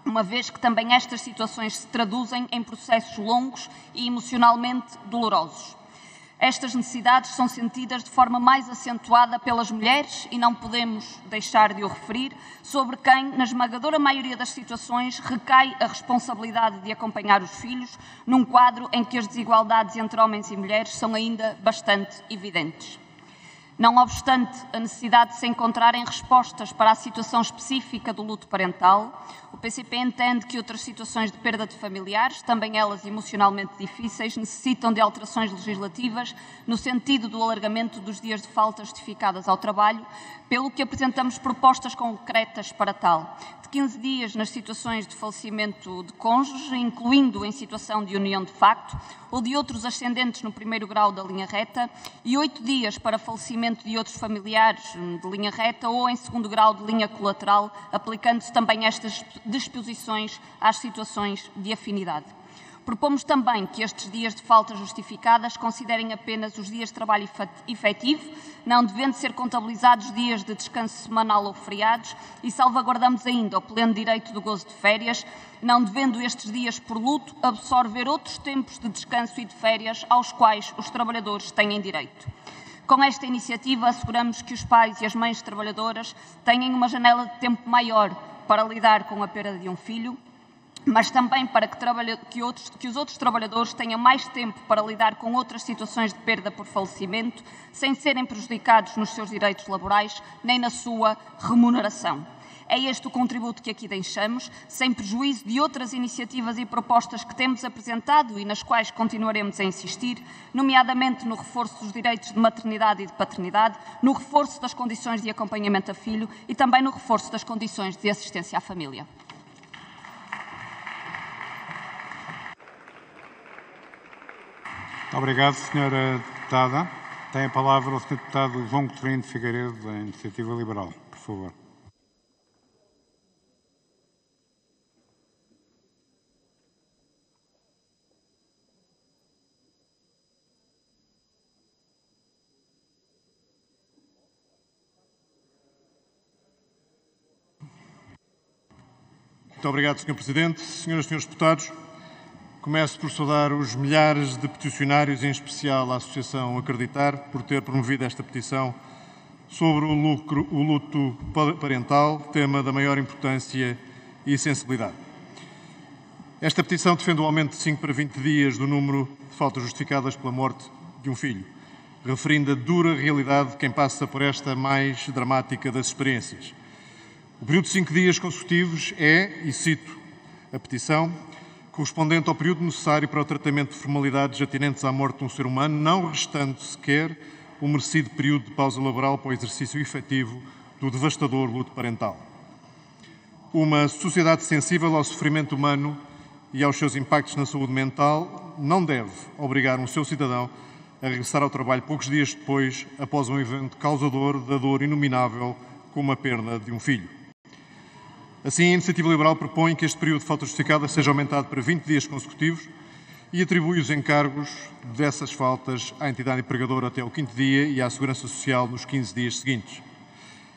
uma vez que também estas situações se traduzem em processos longos e emocionalmente dolorosos. Estas necessidades são sentidas de forma mais acentuada pelas mulheres e não podemos deixar de o referir, sobre quem, na esmagadora maioria das situações, recai a responsabilidade de acompanhar os filhos, num quadro em que as desigualdades entre homens e mulheres são ainda bastante evidentes. Não obstante a necessidade de se encontrarem respostas para a situação específica do luto parental, o PCP entende que outras situações de perda de familiares, também elas emocionalmente difíceis, necessitam de alterações legislativas no sentido do alargamento dos dias de falta justificadas ao trabalho, pelo que apresentamos propostas concretas para tal, de 15 dias nas situações de falecimento de cônjuge, incluindo em situação de união de facto, ou de outros ascendentes no primeiro grau da linha reta, e 8 dias para falecimento de outros familiares de linha reta ou em segundo grau de linha colateral, aplicando-se também estas disposições às situações de afinidade. Propomos também que estes dias de falta justificadas considerem apenas os dias de trabalho efetivo, não devendo ser contabilizados dias de descanso semanal ou feriados, e salvaguardamos ainda o pleno direito do gozo de férias, não devendo estes dias por luto absorver outros tempos de descanso e de férias aos quais os trabalhadores têm direito. Com esta iniciativa, asseguramos que os pais e as mães trabalhadoras tenham uma janela de tempo maior para lidar com a perda de um filho mas também para que, que, outros, que, os outros trabalhadores tenham mais tempo para lidar com outras situações de perda por falecimento, sem serem prejudicados nos seus direitos laborais nem na sua remuneração. É este o contributo que aqui deixamos, sem prejuízo de outras iniciativas e propostas que temos apresentado e nas quais continuaremos a insistir, nomeadamente no reforço dos direitos de maternidade e de paternidade, no reforço das condições de acompanhamento a filho e também no reforço das condições de assistência à família. Obrigado, Sra. Deputada. Tem a palavra o Sr. Deputado João Coutinho de Figueiredo, da Iniciativa Liberal. Por favor. Muito obrigado, Sr. Presidente. Senhoras e Senhores Deputados, Começo por saudar os milhares de peticionários, em especial a Associação Acreditar, por ter promovido esta petição sobre o, lucro, o luto parental, tema da maior importância e sensibilidade. Esta petição defende o aumento de 5 para 20 dias do número de faltas justificadas pela morte de um filho, referindo a dura realidade de quem passa por esta mais dramática das experiências. O período de cinco dias consecutivos é, e cito a petição, correspondente ao período necessário para o tratamento de formalidades atinentes à morte de um ser humano, não restando sequer o merecido período de pausa laboral para o exercício efetivo do devastador luto parental. Uma sociedade sensível ao sofrimento humano e aos seus impactos na saúde mental não deve obrigar um seu cidadão a regressar ao trabalho poucos dias depois, após um evento causador da dor inominável como a perda de um filho. Assim, a Iniciativa Liberal propõe que este período de falta justificada seja aumentado para 20 dias consecutivos e atribui os encargos dessas faltas à entidade empregadora até o quinto dia e à Segurança Social nos 15 dias seguintes.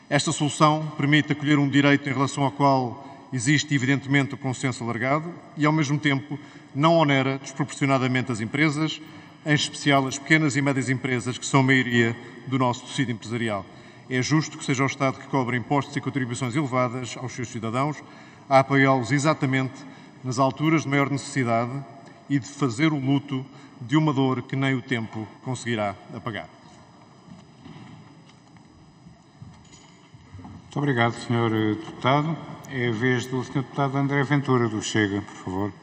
Esta solução permite acolher um direito em relação ao qual existe, evidentemente, o consenso alargado e, ao mesmo tempo, não onera desproporcionadamente as empresas, em especial as pequenas e médias empresas, que são a maioria do nosso tecido empresarial. É justo que seja o Estado que cobre impostos e contribuições elevadas aos seus cidadãos, a apoiá-los exatamente nas alturas de maior necessidade e de fazer o luto de uma dor que nem o tempo conseguirá apagar. Muito obrigado, Sr. Deputado. É a vez do Sr. Deputado André Ventura, do Chega, por favor.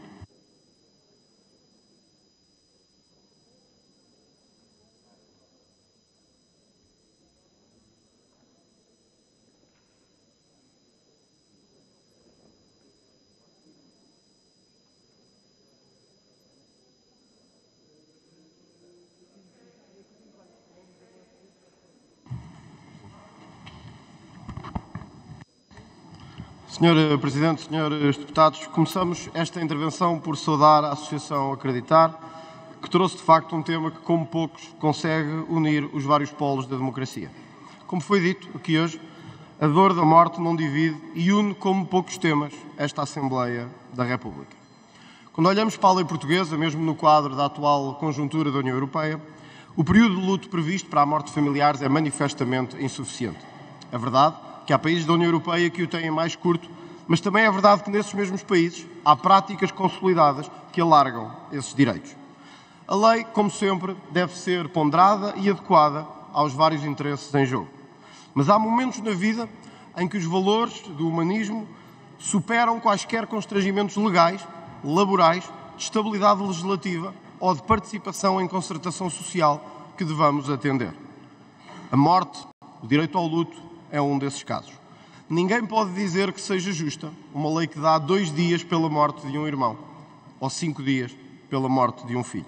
Senhor Presidente, senhores deputados, começamos esta intervenção por saudar a Associação Acreditar, que trouxe de facto um tema que, como poucos, consegue unir os vários polos da democracia. Como foi dito aqui hoje, a dor da morte não divide e une, como poucos temas, esta Assembleia da República. Quando olhamos para a lei portuguesa, mesmo no quadro da atual conjuntura da União Europeia, o período de luto previsto para a morte de familiares é manifestamente insuficiente. É verdade que há países da União Europeia que o têm mais curto, mas também é verdade que nesses mesmos países há práticas consolidadas que alargam esses direitos. A lei, como sempre, deve ser ponderada e adequada aos vários interesses em jogo. Mas há momentos na vida em que os valores do humanismo superam quaisquer constrangimentos legais, laborais, de estabilidade legislativa ou de participação em concertação social que devamos atender. A morte, o direito ao luto, é um desses casos. Ninguém pode dizer que seja justa uma lei que dá dois dias pela morte de um irmão ou cinco dias pela morte de um filho.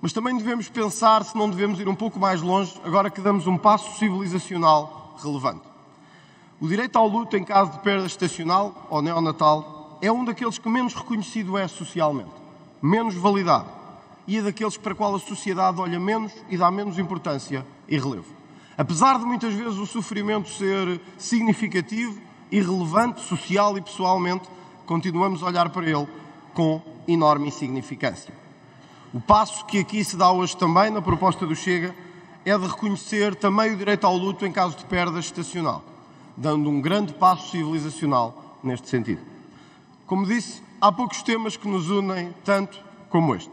Mas também devemos pensar se não devemos ir um pouco mais longe agora que damos um passo civilizacional relevante. O direito ao luto em caso de perda estacional ou neonatal é um daqueles que menos reconhecido é socialmente, menos validado e é daqueles para qual a sociedade olha menos e dá menos importância e relevo. Apesar de muitas vezes o sofrimento ser significativo e relevante, social e pessoalmente, continuamos a olhar para ele com enorme insignificância. O passo que aqui se dá hoje também na proposta do Chega é de reconhecer também o direito ao luto em caso de perda estacional, dando um grande passo civilizacional neste sentido. Como disse, há poucos temas que nos unem tanto como este.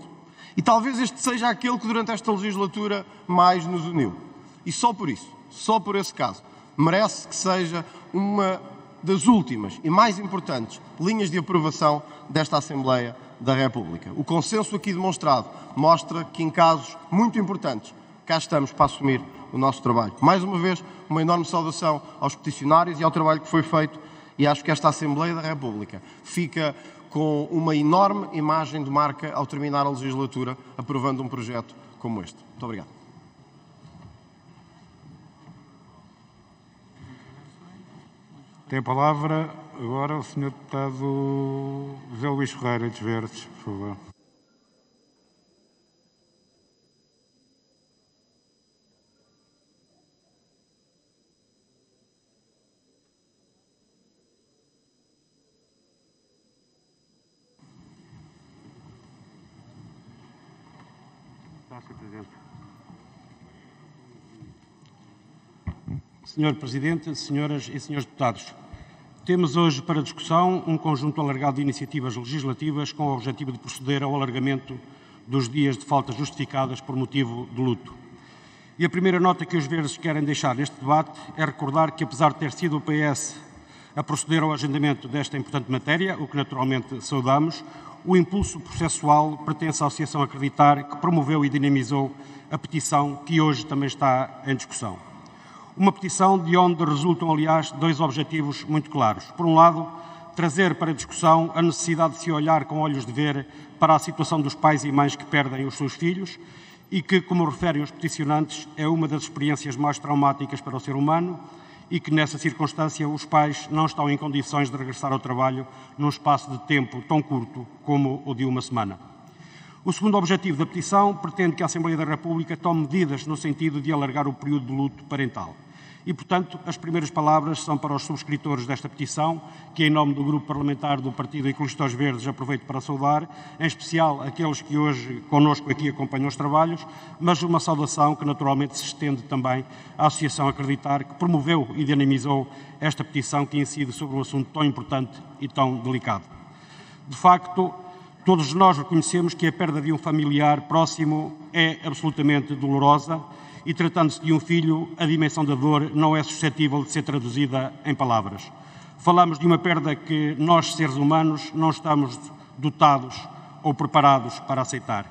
E talvez este seja aquele que durante esta legislatura mais nos uniu. E só por isso, só por esse caso, merece que seja uma das últimas e mais importantes linhas de aprovação desta Assembleia da República. O consenso aqui demonstrado mostra que, em casos muito importantes, cá estamos para assumir o nosso trabalho. Mais uma vez, uma enorme saudação aos peticionários e ao trabalho que foi feito, e acho que esta Assembleia da República fica com uma enorme imagem de marca ao terminar a legislatura, aprovando um projeto como este. Muito obrigado. Tem a palavra agora o Sr. Deputado José Luís Ferreira, dos Verdes, por favor. Senhor Presidente, senhoras e senhores deputados, temos hoje para discussão um conjunto alargado de iniciativas legislativas com o objetivo de proceder ao alargamento dos dias de faltas justificadas por motivo de luto. E a primeira nota que os verdes querem deixar neste debate é recordar que, apesar de ter sido o PS a proceder ao agendamento desta importante matéria, o que naturalmente saudamos. O impulso processual pertence à Associação Acreditar, que promoveu e dinamizou a petição que hoje também está em discussão. Uma petição de onde resultam, aliás, dois objetivos muito claros. Por um lado, trazer para discussão a necessidade de se olhar com olhos de ver para a situação dos pais e mães que perdem os seus filhos e que, como referem os peticionantes, é uma das experiências mais traumáticas para o ser humano e que, nessa circunstância, os pais não estão em condições de regressar ao trabalho num espaço de tempo tão curto como o de uma semana. O segundo objetivo da petição pretende que a Assembleia da República tome medidas no sentido de alargar o período de luto parental. E, portanto, as primeiras palavras são para os subscritores desta petição, que, em nome do Grupo Parlamentar do Partido Ecologista aos Verdes, aproveito para saudar, em especial aqueles que hoje conosco aqui acompanham os trabalhos, mas uma saudação que naturalmente se estende também à Associação Acreditar, que promoveu e dinamizou esta petição que incide sobre um assunto tão importante e tão delicado. De facto, todos nós reconhecemos que a perda de um familiar próximo é absolutamente dolorosa e tratando-se de um filho, a dimensão da dor não é suscetível de ser traduzida em palavras. Falamos de uma perda que nós, seres humanos, não estamos dotados ou preparados para aceitar.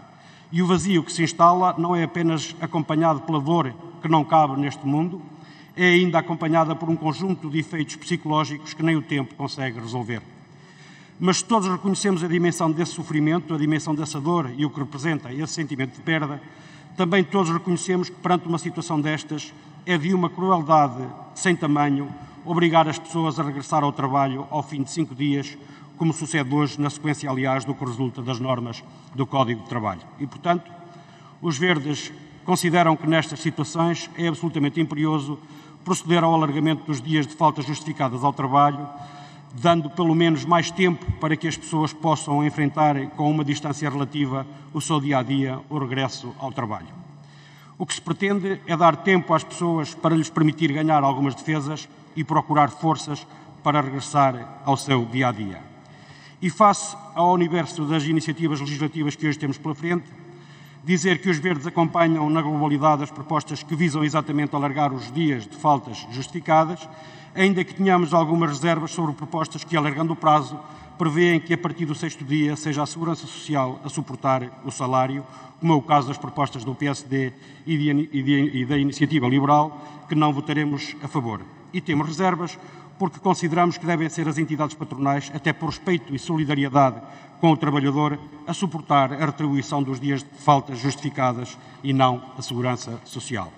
E o vazio que se instala não é apenas acompanhado pela dor que não cabe neste mundo, é ainda acompanhada por um conjunto de efeitos psicológicos que nem o tempo consegue resolver. Mas todos reconhecemos a dimensão desse sofrimento, a dimensão dessa dor e o que representa esse sentimento de perda, também todos reconhecemos que, perante uma situação destas, é de uma crueldade sem tamanho obrigar as pessoas a regressar ao trabalho ao fim de cinco dias, como sucede hoje, na sequência, aliás, do que resulta das normas do Código de Trabalho. E, portanto, os verdes consideram que nestas situações é absolutamente imperioso proceder ao alargamento dos dias de faltas justificadas ao trabalho, dando pelo menos mais tempo para que as pessoas possam enfrentar com uma distância relativa o seu dia a dia, o regresso ao trabalho. O que se pretende é dar tempo às pessoas para lhes permitir ganhar algumas defesas e procurar forças para regressar ao seu dia a dia. E face ao universo das iniciativas legislativas que hoje temos pela frente, dizer que os verdes acompanham na globalidade as propostas que visam exatamente alargar os dias de faltas justificadas ainda que tenhamos algumas reservas sobre propostas que, alargando o prazo, prevêem que a partir do sexto dia seja a Segurança Social a suportar o salário, como é o caso das propostas do PSD e, de, e, de, e da Iniciativa Liberal, que não votaremos a favor. E temos reservas porque consideramos que devem ser as entidades patronais, até por respeito e solidariedade com o trabalhador, a suportar a retribuição dos dias de faltas justificadas e não a segurança social.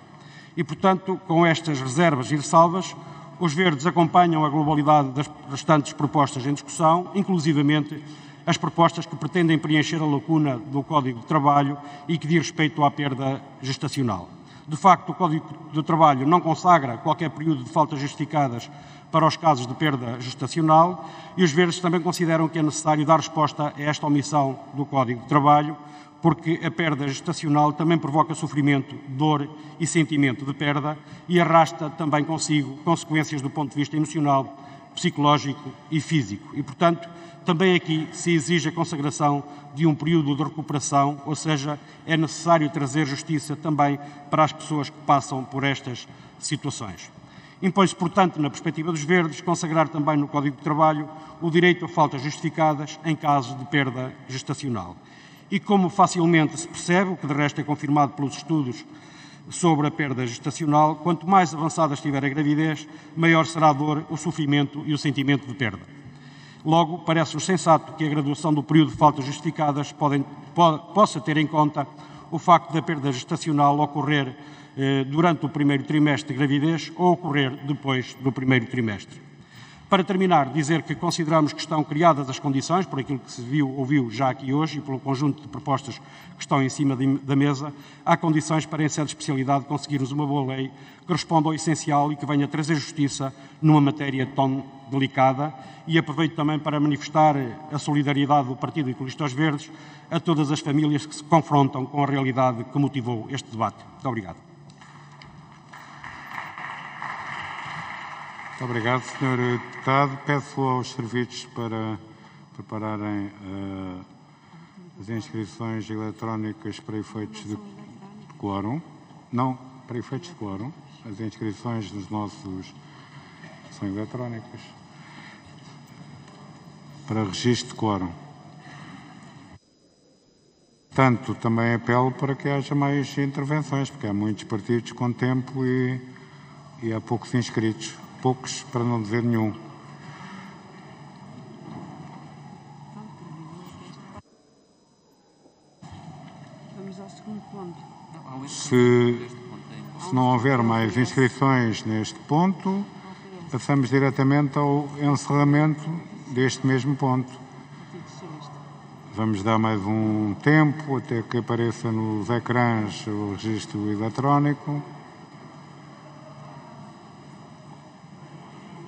E, portanto, com estas reservas e ressalvas, os verdes acompanham a globalidade das restantes propostas em discussão, inclusivamente as propostas que pretendem preencher a lacuna do Código de Trabalho e que diz respeito à perda gestacional. De facto, o Código de Trabalho não consagra qualquer período de faltas justificadas para os casos de perda gestacional e os verdes também consideram que é necessário dar resposta a esta omissão do Código de Trabalho, porque a perda gestacional também provoca sofrimento, dor e sentimento de perda e arrasta também consigo consequências do ponto de vista emocional, psicológico e físico. E, portanto, também aqui se exige a consagração de um período de recuperação, ou seja, é necessário trazer justiça também para as pessoas que passam por estas situações. Impõe-se, portanto, na perspectiva dos verdes, consagrar também no Código de Trabalho o direito a faltas justificadas em caso de perda gestacional. E como facilmente se percebe, o que de resto é confirmado pelos estudos sobre a perda gestacional, quanto mais avançada estiver a gravidez, maior será a dor, o sofrimento e o sentimento de perda. Logo, parece-nos sensato que a graduação do período de faltas justificadas podem, po, possa ter em conta o facto da perda gestacional ocorrer eh, durante o primeiro trimestre de gravidez ou ocorrer depois do primeiro trimestre. Para terminar, dizer que consideramos que estão criadas as condições, por aquilo que se viu, ouviu já aqui hoje e pelo conjunto de propostas que estão em cima de, da mesa, há condições para, em sede de especialidade, conseguirmos uma boa lei que responda ao essencial e que venha trazer justiça numa matéria tão delicada. E aproveito também para manifestar a solidariedade do Partido Ecologista aos Verdes a todas as famílias que se confrontam com a realidade que motivou este debate. Muito obrigado. Muito obrigado, Sr. Deputado. Peço aos serviços para prepararem uh, as inscrições eletrónicas para efeitos de quórum. Não, para efeitos de quórum. As inscrições dos nossos são eletrónicas. para registro de quórum. Portanto, também apelo para que haja mais intervenções, porque há muitos partidos com tempo e, e há poucos inscritos. Poucos, para não dizer nenhum. Vamos ao segundo ponto. Se, se não houver mais inscrições neste ponto, passamos diretamente ao encerramento deste mesmo ponto. Vamos dar mais um tempo até que apareça nos ecrãs o registro eletrónico.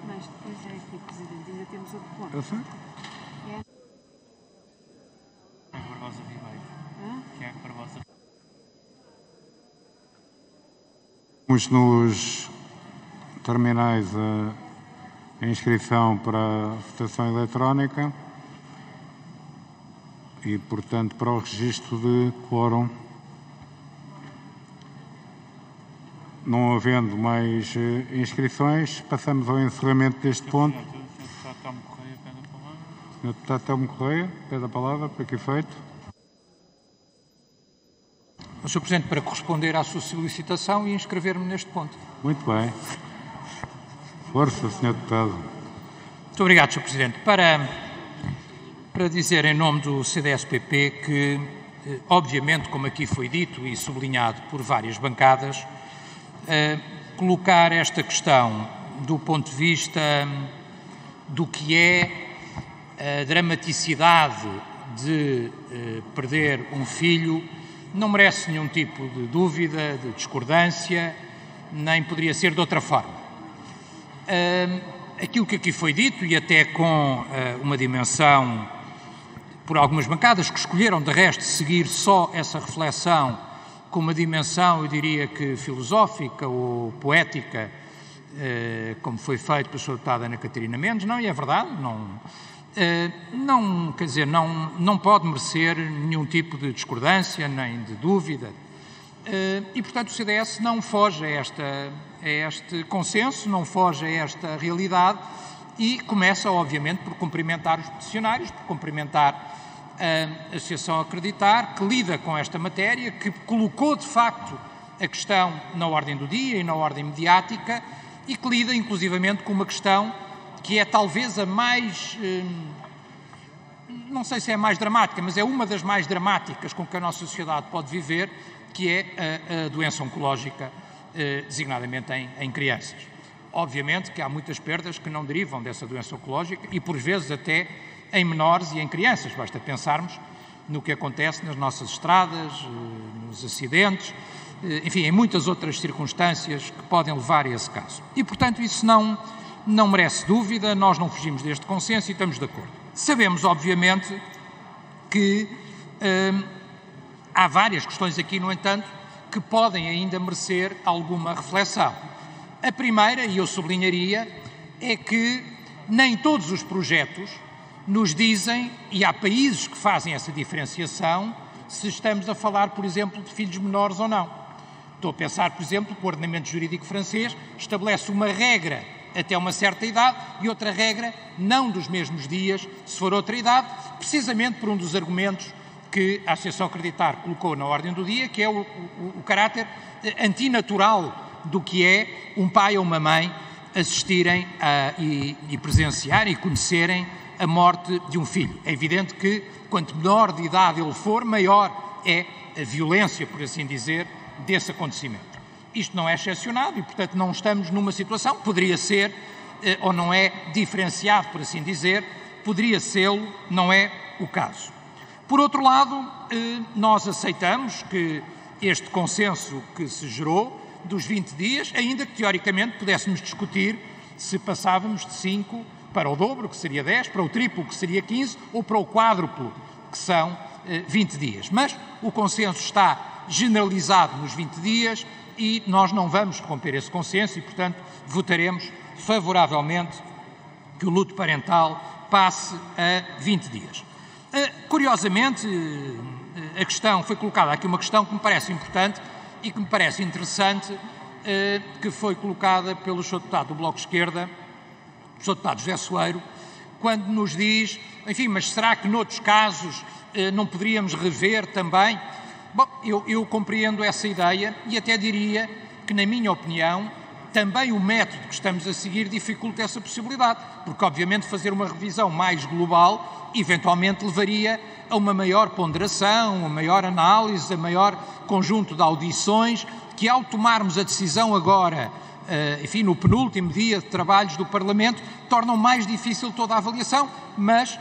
Mas depois é aqui, Presidente, ainda Eu sei. É. Barbosa Ribeiro. Hã? Tiago Barbosa. Temos nos terminais a, a inscrição para a votação eletrónica e, portanto, para o registro de quórum. Não havendo mais eh, inscrições, passamos ao encerramento deste ponto. O Sr. Deputado Telmo Correia pede a palavra. Sr. Deputado Telmo Correia, pede a palavra para que efeito. Sr. Presidente, para corresponder à sua solicitação e inscrever-me neste ponto. Muito bem. Força, Sr. Deputado. Muito obrigado, Sr. Presidente. Para, para dizer em nome do CDSPP que, eh, obviamente, como aqui foi dito e sublinhado por várias bancadas, eh, colocar esta questão do ponto de vista do que é a dramaticidade de eh, perder um filho não merece nenhum tipo de dúvida, de discordância, nem poderia ser de outra forma. Aquilo que aqui foi dito, e até com uh, uma dimensão por algumas bancadas que escolheram, de resto, seguir só essa reflexão com uma dimensão, eu diria que filosófica ou poética, uh, como foi feito pela sua deputada Ana Catarina Mendes, não, e é verdade, não, não, quer dizer, não, não pode merecer nenhum tipo de discordância, nem de dúvida. E, portanto, o CDS não foge a, esta, a este consenso, não foge a esta realidade e começa, obviamente, por cumprimentar os peticionários, por cumprimentar a Associação Acreditar, que lida com esta matéria, que colocou, de facto, a questão na ordem do dia e na ordem mediática e que lida, inclusivamente, com uma questão que é talvez a mais. Não sei se é a mais dramática, mas é uma das mais dramáticas com que a nossa sociedade pode viver, que é a, a doença oncológica, designadamente em, em, crianças. Obviamente que há muitas perdas que não derivam dessa doença oncológica e, por vezes, até em menores e em crianças. Basta pensarmos no que acontece nas nossas estradas, nos acidentes, enfim, em muitas outras circunstâncias que podem levar a esse caso. E, portanto, isso não não merece dúvida, nós não fugimos deste consenso e estamos de acordo. Sabemos, obviamente, que hum, há várias questões aqui, no entanto, que podem ainda merecer alguma reflexão. A primeira, e eu sublinharia, é que nem todos os projetos nos dizem, e há países que fazem essa diferenciação, se estamos a falar, por exemplo, de filhos menores ou não. Estou a pensar, por exemplo, que o ordenamento jurídico francês estabelece uma regra até uma certa idade e outra regra, não dos mesmos dias, se for outra idade, precisamente por um dos argumentos que a Associação Acreditar colocou na ordem do dia, que é o, o, o caráter antinatural do que é um pai ou uma mãe assistirem a, e, e presenciarem e conhecerem a morte de um filho. É evidente que quanto menor de idade ele for, maior é a violência, por assim dizer, desse acontecimento. Isto não é excepcionado e, portanto, não estamos numa situação, poderia ser, ou não é diferenciado, por assim dizer, poderia ser-lo, não é o caso. Por outro lado, nós aceitamos que este consenso que se gerou dos 20 dias, ainda que teoricamente pudéssemos discutir se passávamos de 5 para o dobro, que seria 10, para o triplo, que seria 15, ou para o quádruplo, que são 20 dias. Mas o consenso está generalizado nos 20 dias e nós não vamos romper esse consenso e, portanto, votaremos favoravelmente que o luto parental passe a 20 dias. Curiosamente, a questão foi colocada aqui uma questão que me parece importante e que me parece interessante, que foi colocada pelo Sr. Deputado do Bloco de Esquerda, o Sr. Deputado José Soeiro, quando nos diz, enfim, mas será que noutros casos não poderíamos rever também? Bom, eu, eu compreendo essa ideia e até diria que, na minha opinião, também o método que estamos a seguir dificulta essa possibilidade, porque, obviamente, fazer uma revisão mais global eventualmente levaria a uma maior ponderação, a maior análise, a maior conjunto de audições, que ao tomarmos a decisão agora, eh, enfim, no penúltimo dia de trabalhos do Parlamento, tornam mais difícil toda a avaliação, mas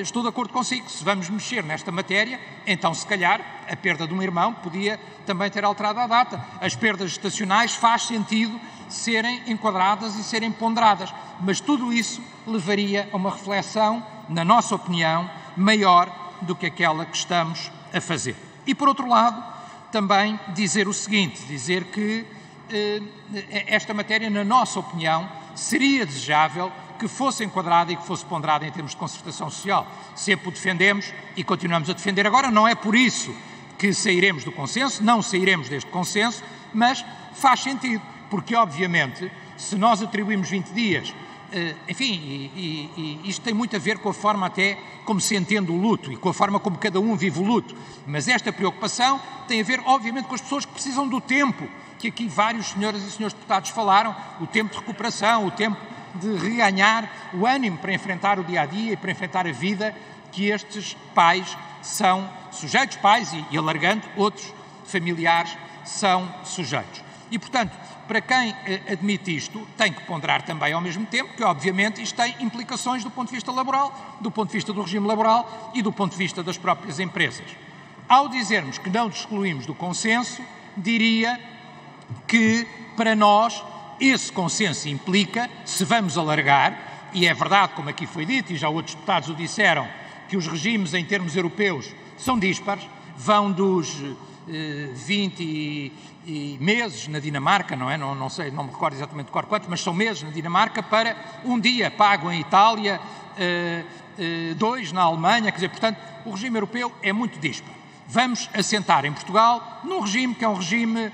estou de acordo consigo, se vamos mexer nesta matéria, então se calhar a perda de um irmão podia também ter alterado a data. As perdas estacionais faz sentido serem enquadradas e serem ponderadas, mas tudo isso levaria a uma reflexão, na nossa opinião, maior do que aquela que estamos a fazer. E por outro lado, também dizer o seguinte, dizer que eh, esta matéria, na nossa opinião, seria desejável que fosse enquadrada e que fosse ponderada em termos de concertação social. Sempre o defendemos e continuamos a defender. Agora, não é por isso que sairemos do consenso, não sairemos deste consenso, mas faz sentido, porque, obviamente, se nós atribuímos 20 dias, eh, enfim, e, e, e isto tem muito a ver com a forma até como se entende o luto e com a forma como cada um vive o luto, mas esta preocupação tem a ver, obviamente, com as pessoas que precisam do tempo, que aqui vários senhoras e senhores deputados falaram, o tempo de recuperação, o tempo de reganhar o ânimo para enfrentar o dia a dia e para enfrentar a vida que estes pais são sujeitos, pais e, e alargando, outros familiares são sujeitos. E, portanto, para quem eh, admite isto, tem que ponderar também ao mesmo tempo que, obviamente, isto tem implicações do ponto de vista laboral, do ponto de vista do regime laboral e do ponto de vista das próprias empresas. Ao dizermos que não excluímos do consenso, diria que, para nós, esse consenso implica, se vamos alargar, e é verdade, como aqui foi dito, e já outros deputados o disseram, que os regimes em termos europeus são díspares, vão dos eh, 20 e, e meses na Dinamarca, não é? Não, não sei, não me recordo exatamente de cor quanto, mas são meses na Dinamarca para um dia pago em Itália, eh, eh, dois na Alemanha, quer dizer, portanto, o regime europeu é muito dísparo. Vamos assentar em Portugal num regime que é um regime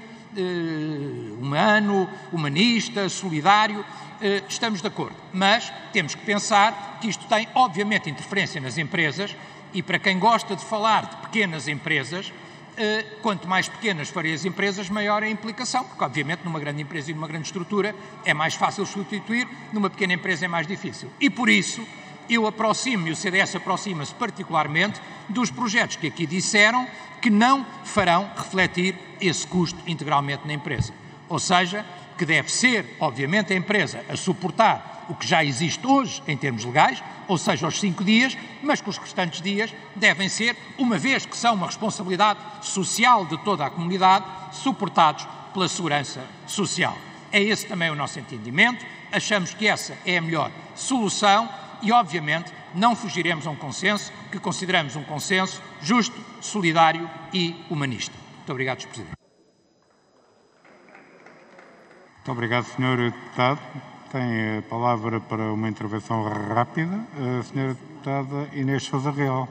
humano, humanista, solidário, eh, estamos de acordo. Mas temos que pensar que isto tem, obviamente, interferência nas empresas e para quem gosta de falar de pequenas empresas, eh, quanto mais pequenas forem as empresas, maior é a implicação, porque, obviamente, numa grande empresa e numa grande estrutura é mais fácil substituir, numa pequena empresa é mais difícil. E por isso eu aproximo, e o CDS aproxima-se particularmente, dos projetos que aqui disseram que não farão refletir esse custo integralmente na empresa. Ou seja, que deve ser, obviamente, a empresa a suportar o que já existe hoje em termos legais, ou seja, os cinco dias, mas que os restantes dias devem ser, uma vez que são uma responsabilidade social de toda a comunidade, suportados pela segurança social. É esse também o nosso entendimento, achamos que essa é a melhor solução e, obviamente, não fugiremos a um consenso que consideramos um consenso justo, solidário e humanista. Muito obrigado, Sr. Presidente. Muito obrigado, Sr. Deputado. Tem a palavra para uma intervenção rápida a Sra. Deputada Inês Sousa Real.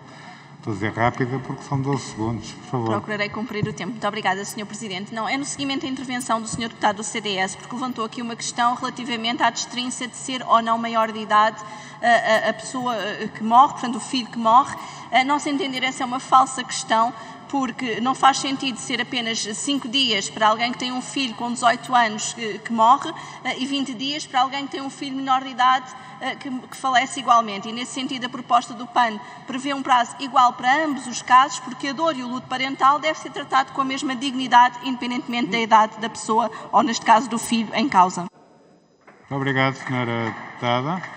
Dizer rápida porque são 12 segundos, por favor. Procurarei cumprir o tempo. Muito obrigada, Sr. Presidente. Não, é no seguimento da intervenção do Sr. Deputado do CDS, porque levantou aqui uma questão relativamente à destrinça de ser ou não maior de idade a, a, a pessoa que morre, portanto, o filho que morre. A nosso entender, essa é uma falsa questão, porque não faz sentido ser apenas 5 dias para alguém que tem um filho com 18 anos que, que morre e 20 dias para alguém que tem um filho menor de idade que, que, falece igualmente. E, nesse sentido, a proposta do PAN prevê um prazo igual para ambos os casos, porque a dor e o luto parental deve ser tratado com a mesma dignidade, independentemente da idade da pessoa, ou, neste caso, do filho em causa. Muito obrigado, Sra. Deputada.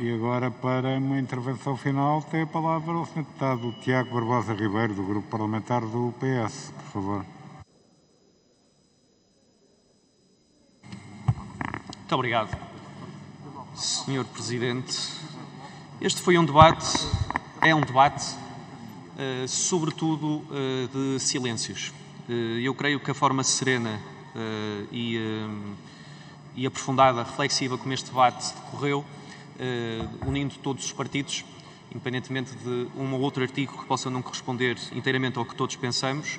E agora, para uma intervenção final, tem a palavra o Sr. Deputado Tiago Barbosa Ribeiro, do Grupo Parlamentar do PS. Por favor. Muito obrigado. Senhor Presidente, este foi um debate, é um debate, uh, sobretudo uh, de silêncios. Uh, eu creio que a forma serena e, e aprofundada, reflexiva como este debate decorreu, unindo todos os partidos, independentemente de um ou outro artigo que possa não corresponder inteiramente ao que todos pensamos,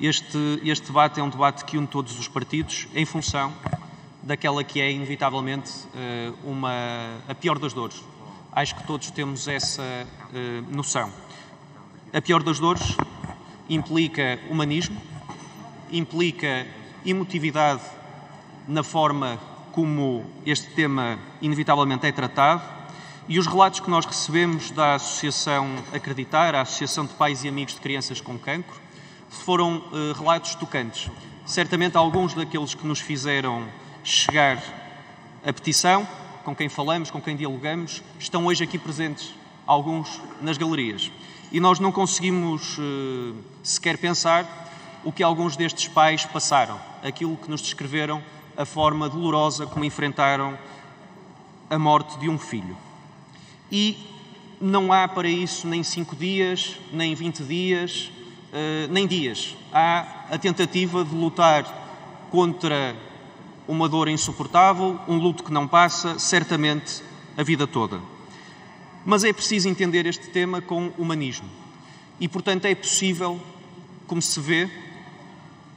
este, este debate é um debate que une todos os partidos em função daquela que é, inevitavelmente, eh, uma, a pior das dores. Acho que todos temos essa eh, noção. A pior das dores implica humanismo, implica emotividade na forma como este tema, inevitavelmente, é tratado. E os relatos que nós recebemos da Associação Acreditar, a Associação de Pais e Amigos de Crianças com Cancro, foram uh, relatos tocantes. Certamente alguns daqueles que nos fizeram chegar a petição, com quem falamos, com quem dialogamos, estão hoje aqui presentes, alguns nas galerias. E nós não conseguimos uh, sequer pensar o que alguns destes pais passaram, aquilo que nos descreveram, a forma dolorosa como enfrentaram a morte de um filho. E não há para isso nem cinco dias, nem vinte dias, uh, nem dias. Há a tentativa de lutar contra uma dor insuportável, um luto que não passa, certamente a vida toda. Mas é preciso entender este tema com humanismo. E, portanto, é possível, como se vê,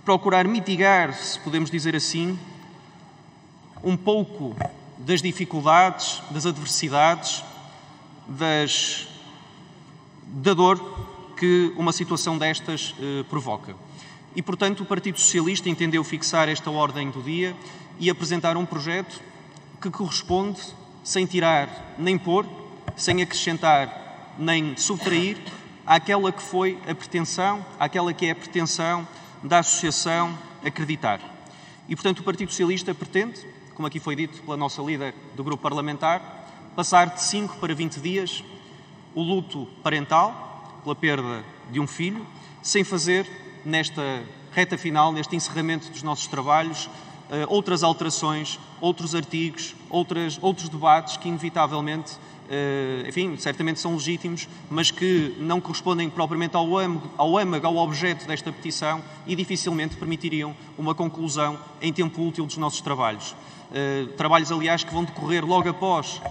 procurar mitigar, se podemos dizer assim, um pouco das dificuldades, das adversidades, das, da dor que uma situação destas eh, provoca. E, portanto, o Partido Socialista entendeu fixar esta ordem do dia e apresentar um projeto que corresponde, sem tirar nem pôr, sem acrescentar nem subtrair, àquela que foi a pretensão, àquela que é a pretensão da Associação Acreditar. E, portanto, o Partido Socialista pretende, como aqui foi dito pela nossa líder do grupo parlamentar, passar de 5 para 20 dias o luto parental pela perda de um filho, sem fazer nesta reta final, neste encerramento dos nossos trabalhos, eh, outras alterações, outros artigos, outras, outros debates que, inevitavelmente, enfim, certamente são legítimos, mas que não correspondem propriamente ao âmago, ao objeto desta petição e dificilmente permitiriam uma conclusão em tempo útil dos nossos trabalhos. Eh, trabalhos, aliás, que vão decorrer logo após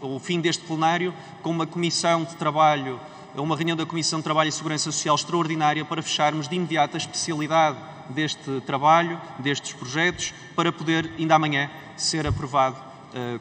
o fim deste plenário, com uma comissão de trabalho uma reunião da Comissão de Trabalho e Segurança Social extraordinária para fecharmos de imediato a especialidade deste trabalho, destes projetos, para poder, ainda amanhã, ser aprovado, eh,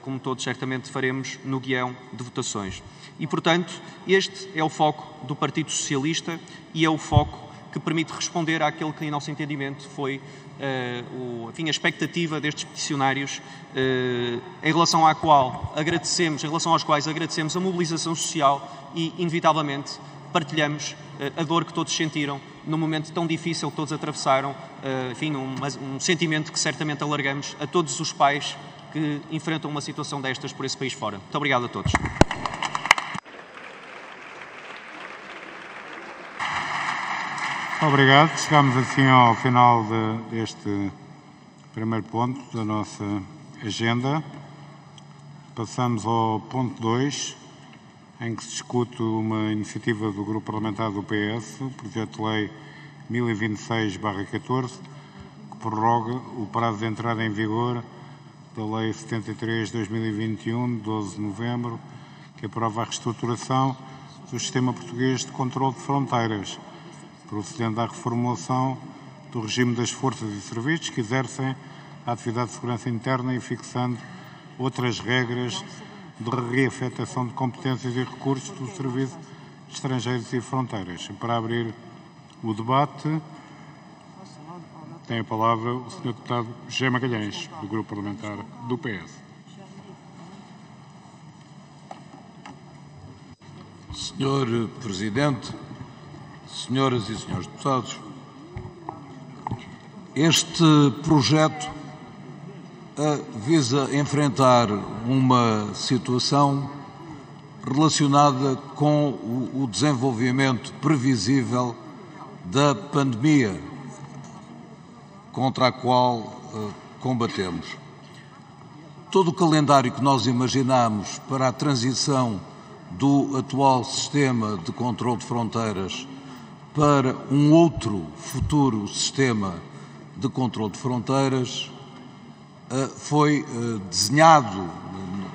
como todos certamente faremos, no guião de votações. E, portanto, este é o foco do Partido Socialista e é o foco que permite responder àquele que, em nosso entendimento, foi uh, o, enfim, a expectativa destes peticionários, uh, em relação à qual agradecemos, em relação aos quais agradecemos a mobilização social e, inevitavelmente, partilhamos uh, a dor que todos sentiram num momento tão difícil que todos atravessaram, enfim, um, um sentimento que certamente alargamos a todos os pais que enfrentam uma situação destas por esse país fora. Muito obrigado a todos. Obrigado. Chegamos assim ao final de, deste primeiro ponto da nossa agenda. Passamos ao ponto 2, em que se discute uma iniciativa do Grupo Parlamentar do PS, o Projeto de Lei 1026-14, que prorroga o prazo de entrada em vigor da Lei 73-2021, de 12 de novembro, que aprova a reestruturação do sistema português de controle de fronteiras procedendo à reformulação do regime das forças e serviços que exercem a atividade de segurança interna e fixando outras regras de reafetação de competências e recursos do Serviço de Estrangeiros e Fronteiras. Para abrir o debate, tem a palavra o Sr. Deputado José Magalhães, do Grupo Parlamentar do PS. Senhor Presidente, Senhoras e senhores deputados, este projeto visa enfrentar uma situação relacionada com o desenvolvimento previsível da pandemia contra a qual uh, combatemos. Todo o calendário que nós imaginamos para a transição do atual sistema de controle de fronteiras para um outro futuro sistema de controle de fronteiras eh, foi eh, desenhado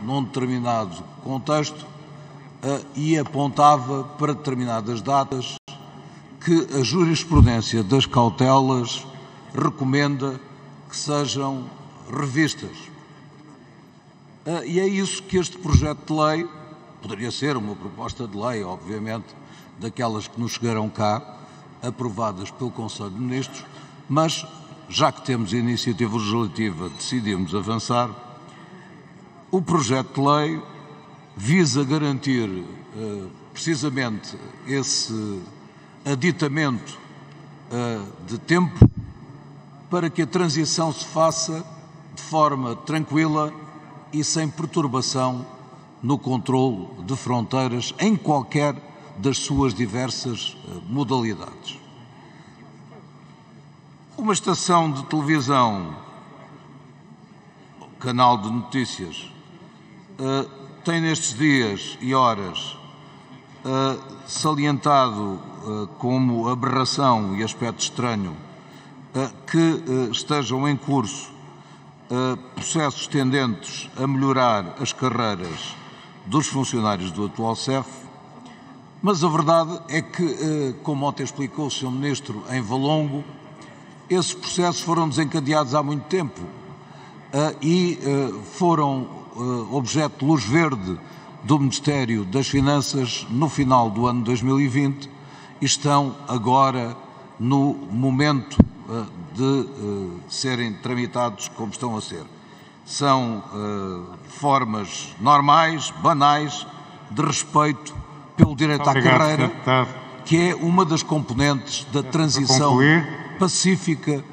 num determinado contexto eh, e apontava para determinadas datas que a jurisprudência das cautelas recomenda que sejam revistas. Uh, e é isso que este projeto de lei, poderia ser uma proposta de lei, obviamente, daquelas que nos chegaram cá, aprovadas pelo Conselho de Ministros, mas já que temos iniciativa legislativa, decidimos avançar. O projeto de lei visa garantir uh, precisamente esse aditamento uh, de tempo para que a transição se faça de forma tranquila e sem perturbação no controle de fronteiras em qualquer das suas diversas uh, modalidades. Uma estação de televisão, canal de notícias, uh, tem nestes dias e horas uh, salientado como aberração e aspecto estranho que estejam em curso processos tendentes a melhorar as carreiras dos funcionários do atual CEF, mas a verdade é que, como ontem explicou o Sr. Ministro em Valongo, esses processos foram desencadeados há muito tempo e foram objeto de luz verde do Ministério das Finanças no final do ano 2020 e estão agora no momento de serem tramitados como estão a ser. São formas normais, banais, de respeito pelo direito Obrigado, à carreira, que é uma das componentes da transição pacífica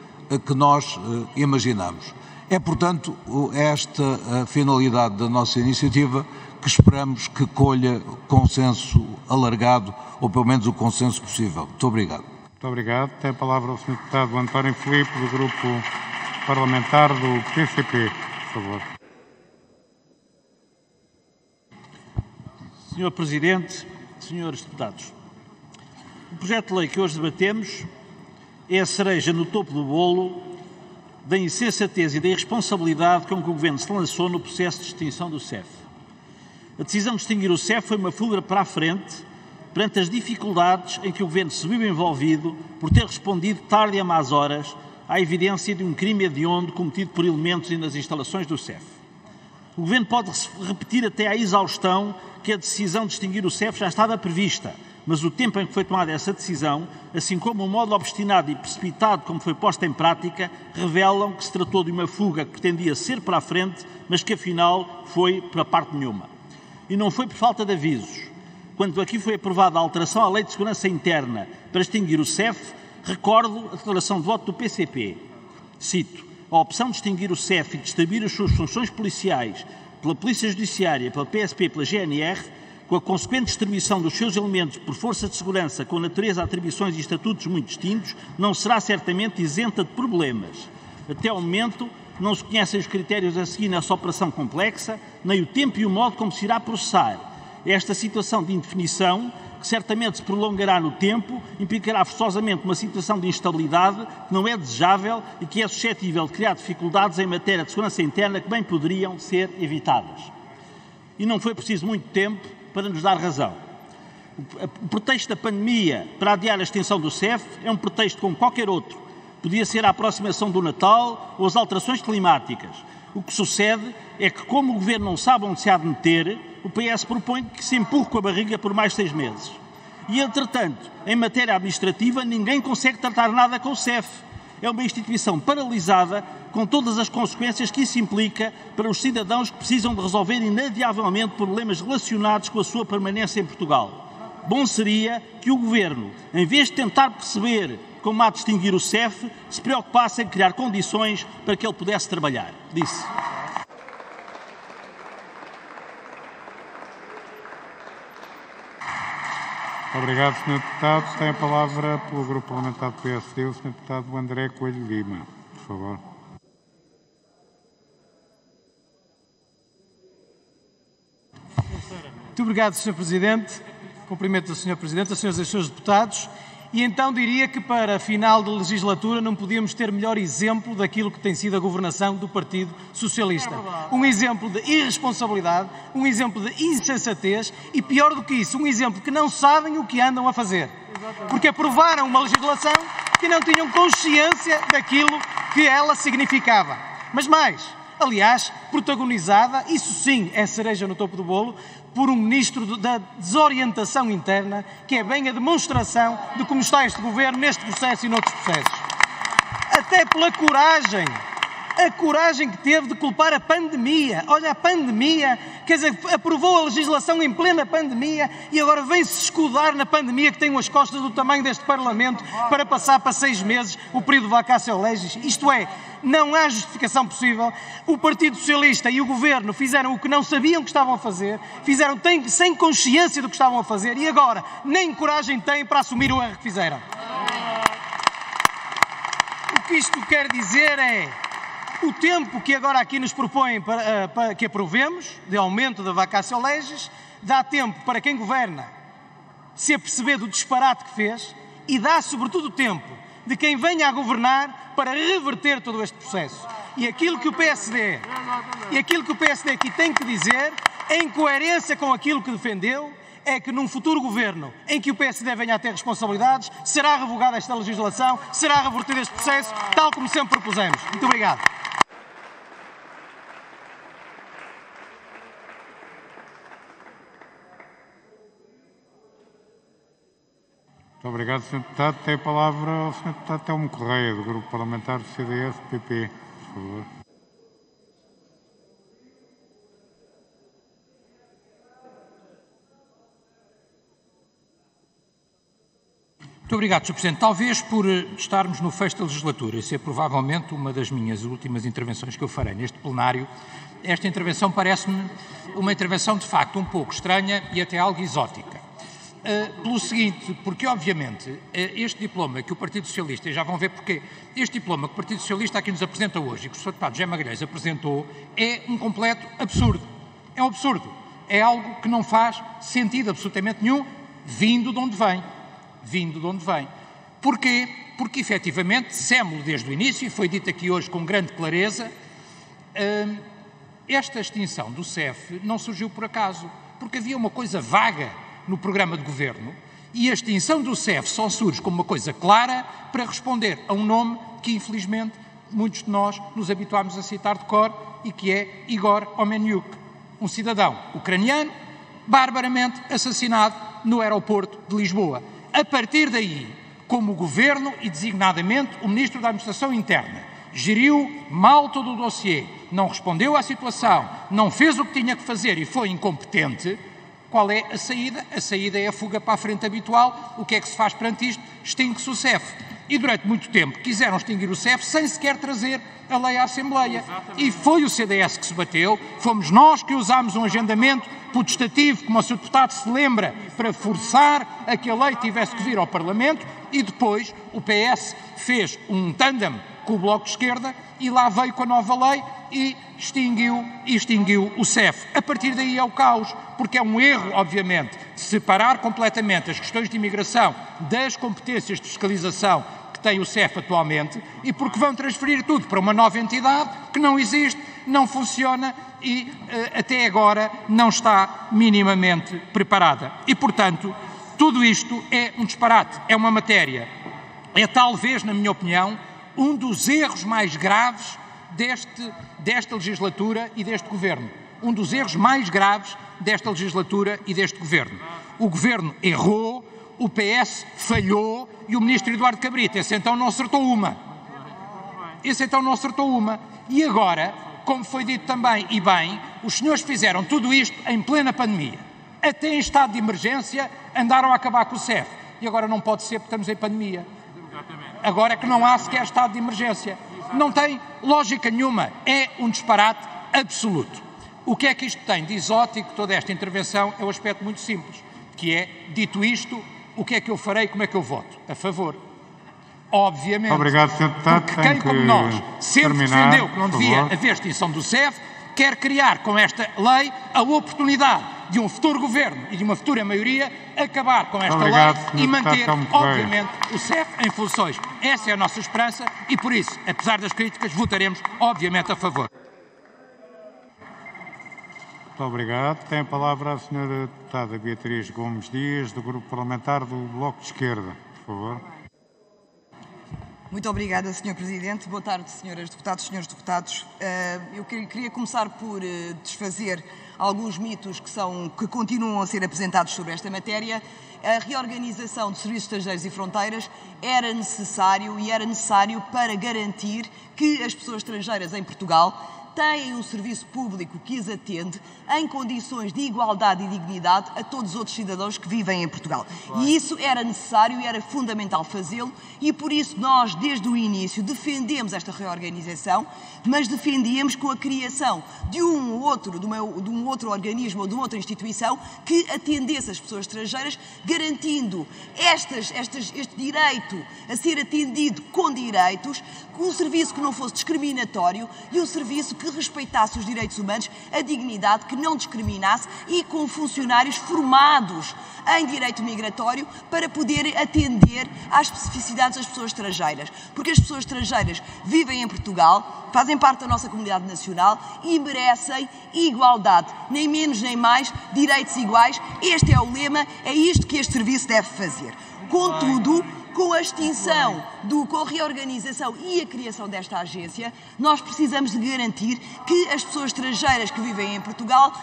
que nós eh, imaginamos. É, portanto, esta a finalidade da nossa iniciativa que esperamos que colha consenso alargado, ou pelo menos o consenso possível. Muito obrigado. Muito obrigado. Tem a palavra o Sr. Deputado António Filipe, do Grupo Parlamentar do PCP. Por favor. Senhor Presidente, senhores deputados, o projeto de lei que hoje debatemos é a cereja no topo do bolo da insensatez e da irresponsabilidade com que o Governo se lançou no processo de extinção do CEF. A decisão de extinguir o CEF foi uma fuga para a frente perante as dificuldades em que o Governo se viu envolvido por ter respondido tarde a más horas à evidência de um crime hediondo cometido por elementos nas instalações do CEF. O Governo pode repetir até à exaustão que a decisão de extinguir o CEF já estava prevista, mas o tempo em que foi tomada essa decisão, assim como o modo obstinado e precipitado como foi posta em prática, revelam que se tratou de uma fuga que pretendia ser para a frente, mas que afinal foi para parte nenhuma. E não foi por falta de avisos. Quando aqui foi aprovada a alteração à Lei de Segurança Interna para extinguir o CEF, recordo a declaração de voto do PCP. Cito: a opção de extinguir o CEF e distribuir as suas funções policiais pela Polícia Judiciária, pela PSP e pela GNR com a consequente distribuição dos seus elementos por força de segurança com natureza, atribuições e estatutos muito distintos, não será certamente isenta de problemas. Até ao momento, não se conhecem os critérios a seguir nessa operação complexa, nem o tempo e o modo como se irá processar. Esta situação de indefinição, que certamente se prolongará no tempo, implicará forçosamente uma situação de instabilidade que não é desejável e que é suscetível de criar dificuldades em matéria de segurança interna que bem poderiam ser evitadas. E não foi preciso muito tempo para nos dar razão. O pretexto da pandemia para adiar a extensão do CEF é um pretexto como qualquer outro. Podia ser a aproximação do Natal ou as alterações climáticas. O que sucede é que, como o Governo não sabe onde se há de meter, o PS propõe que se empurre com a barriga por mais seis meses. E, entretanto, em matéria administrativa, ninguém consegue tratar nada com o CEF. É uma instituição paralisada com todas as consequências que isso implica para os cidadãos que precisam de resolver inadiavelmente problemas relacionados com a sua permanência em Portugal. Bom seria que o Governo, em vez de tentar perceber como há de extinguir o CEF, se preocupasse em criar condições para que ele pudesse trabalhar. Disse. Obrigado, Sr. Deputado. Tem a palavra pelo Grupo Parlamentar do PSD o Sr. Deputado André Coelho Lima. Por favor. Muito obrigado, Sr. Presidente. Cumprimento o Sr. Presidente, a senhoras e senhores deputados. E então diria que para a final de legislatura não podíamos ter melhor exemplo daquilo que tem sido a governação do Partido Socialista. Um exemplo de irresponsabilidade, um exemplo de insensatez e, pior do que isso, um exemplo que não sabem o que andam a fazer. Porque aprovaram uma legislação que não tinham consciência daquilo que ela significava. mas mais, aliás, protagonizada, isso sim é cereja no topo do bolo, por um ministro da desorientação interna, que é bem a demonstração de como está este governo neste processo e noutros processos. Até pela coragem a coragem que teve de culpar a pandemia. Olha, a pandemia, quer dizer, aprovou a legislação em plena pandemia e agora vem-se escudar na pandemia que tem as costas do tamanho deste Parlamento para passar para seis meses o período de vacácio legis. Isto é, não há justificação possível. O Partido Socialista e o Governo fizeram o que não sabiam que estavam a fazer, fizeram sem consciência do que estavam a fazer e agora nem coragem têm para assumir o erro que fizeram. O que isto quer dizer é o tempo que agora aqui nos propõem para, eh, para que aprovemos, de aumento da vacácio legis, dá tempo para quem governa se aperceber do disparate que fez e dá, sobretudo, tempo de quem venha a governar para reverter todo este processo. E aquilo que o PSD, e aquilo que o PSD aqui tem que dizer, em coerência com aquilo que defendeu, é que num futuro governo em que o PSD venha a ter responsabilidades, será revogada esta legislação, será revertido este processo, tal como sempre propusemos. Muito obrigado. Muito obrigado, Sr. Deputado. Tem a palavra o Sr. Deputado Telmo Correia, do Grupo Parlamentar do CDS-PP. Por favor. Muito obrigado, Sr. Presidente. Talvez por eh, estarmos no fecho da legislatura e ser provavelmente uma das minhas últimas intervenções que eu farei neste plenário, esta intervenção parece-me uma intervenção de facto um pouco estranha e até algo exótica. Uh, pelo seguinte, porque obviamente uh, este diploma que o Partido Socialista, e já vão ver porque este diploma que o Partido Socialista aqui nos apresenta hoje e que o Sr. Deputado José Magalhães apresentou é um completo absurdo. É um absurdo. É algo que não faz sentido absolutamente nenhum, vindo de onde vem. Vindo de onde vem. Porquê? Porque efetivamente, sémulo desde o início, e foi dito aqui hoje com grande clareza, uh, esta extinção do CEF não surgiu por acaso, porque havia uma coisa vaga no programa de governo e a extinção do CEF só surge como uma coisa clara para responder a um nome que, infelizmente, muitos de nós nos habituámos a citar de cor e que é Igor Omeniuk, um cidadão ucraniano barbaramente assassinado no aeroporto de Lisboa. A partir daí, como o governo e designadamente o ministro da Administração Interna geriu mal todo o dossiê, não respondeu à situação, não fez o que tinha que fazer e foi incompetente, qual é a saída? A saída é a fuga para a frente habitual. O que é que se faz perante isto? Extingue-se o CEF. E durante muito tempo quiseram extinguir o CEF sem sequer trazer a lei à Assembleia. Exatamente. E foi o CDS que se bateu, fomos nós que usámos um agendamento putestativo, como o Sr. Deputado se lembra, para forçar a que a lei tivesse que vir ao Parlamento e depois o PS fez um tandem com o Bloco de Esquerda e lá veio com a nova lei e extinguiu, extinguiu o CEF. A partir daí é o caos, porque é um erro, obviamente, separar completamente as questões de imigração das competências de fiscalização que tem o CEF atualmente e porque vão transferir tudo para uma nova entidade que não existe, não funciona e uh, até agora não está minimamente preparada. E, portanto, tudo isto é um disparate, é uma matéria. É talvez, na minha opinião, um dos erros mais graves deste, desta legislatura e deste governo. Um dos erros mais graves desta legislatura e deste governo. O governo errou, o PS falhou e o ministro Eduardo Cabrita, esse então não acertou uma. Esse então não acertou uma. E agora, como foi dito também e bem, os senhores fizeram tudo isto em plena pandemia. Até em estado de emergência andaram a acabar com o CEF. E agora não pode ser porque estamos em pandemia. Agora é que não há sequer estado de emergência não tem lógica nenhuma. É um disparate absoluto. O que é que isto tem de exótico, toda esta intervenção, é um aspecto muito simples, que é, dito isto, o que é que eu farei, como é que eu voto? A favor. Obviamente. Obrigado, Sr. Deputado. Porque quem, como nós, sempre terminar, defendeu que não devia haver extinção do CEF, quer criar com esta lei a oportunidade de um futuro governo e de uma futura maioria acabar com esta Obrigado, lei e manter, obviamente, o CEF em funções. Essa é a nossa esperança e, por isso, apesar das críticas, votaremos, obviamente, a favor. Muito obrigado. Tem a palavra a senhora deputada Beatriz Gomes Dias, do Grupo Parlamentar do Bloco de Esquerda. Por favor. Muito obrigada, Sr. Presidente. Boa tarde, senhoras deputadas, senhores deputados. Eh, eu queria começar por eh, desfazer alguns mitos que, são, que continuam a ser apresentados sobre esta matéria. A reorganização de serviços estrangeiros e fronteiras era necessário e era necessário para garantir que as pessoas estrangeiras em Portugal têm um serviço público que as atende em condições de igualdade e dignidade a todos os outros cidadãos que vivem em Portugal. E isso era necessário e era fundamental fazê-lo, e por isso nós, desde o início, defendemos esta reorganização, mas defendíamos com a criação de um outro, de, uma, de um outro organismo ou de outra instituição que atendesse as pessoas estrangeiras, garantindo estas, estas, este direito a ser atendido com direitos, com um serviço que não fosse discriminatório e um serviço que respeitasse os direitos humanos, a dignidade, que não discriminasse e com funcionários formados em direito migratório para poder atender às especificidades das pessoas estrangeiras. Porque as pessoas estrangeiras vivem em Portugal, fazem parte da nossa comunidade nacional e merecem igualdade, nem menos nem mais, direitos iguais. Este é o lema, é isto que este serviço deve fazer. Contudo, com a extinção, do, com a reorganização e a criação desta agência, nós precisamos de garantir que as pessoas estrangeiras que vivem em Portugal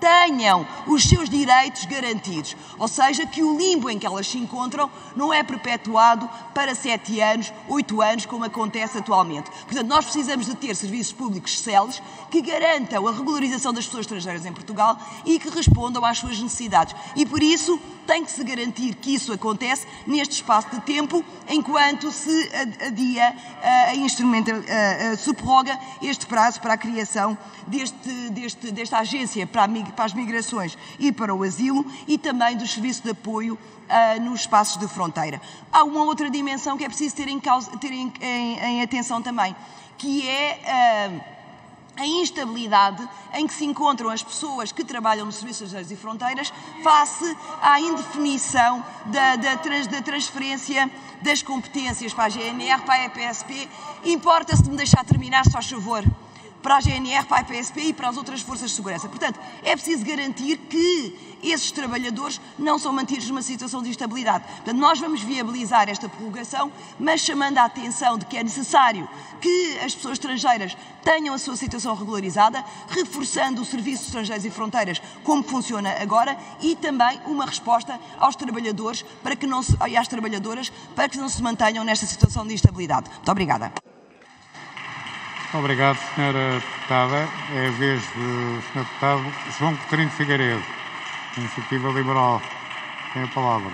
tenham os seus direitos garantidos. Ou seja, que o limbo em que elas se encontram não é perpetuado para sete anos, oito anos, como acontece atualmente. Portanto, nós precisamos de ter serviços públicos celes que garantam a regularização das pessoas estrangeiras em Portugal e que respondam às suas necessidades. E por isso tem que se garantir que isso acontece neste espaço de tempo, enquanto se adia, a instrumento, se prorroga este prazo para a criação deste, deste, desta agência para, as migrações e para o asilo e também do serviço de apoio nos espaços de fronteira. Há uma outra dimensão que é preciso ter em, causa, ter em, em, em atenção também, que é a instabilidade em que se encontram as pessoas que trabalham no Serviço de Estrangeiros e Fronteiras face à indefinição da, da, trans, da transferência das competências para a GNR, para a EPSP. Importa-se de me deixar terminar, só favor para a GNR, para a PSP e para as outras forças de segurança. Portanto, é preciso garantir que esses trabalhadores não são mantidos numa situação de instabilidade. Portanto, nós vamos viabilizar esta prorrogação, mas chamando a atenção de que é necessário que as pessoas estrangeiras tenham a sua situação regularizada, reforçando o Serviço de Estrangeiros e Fronteiras como funciona agora e também uma resposta aos trabalhadores para que não se, e às trabalhadoras para que não se mantenham nesta situação de instabilidade. Muito obrigada. Obrigado, Sra. Deputada. É a vez do Sr. Deputado João Coutinho Figueiredo, Iniciativa Liberal. Tem a palavra.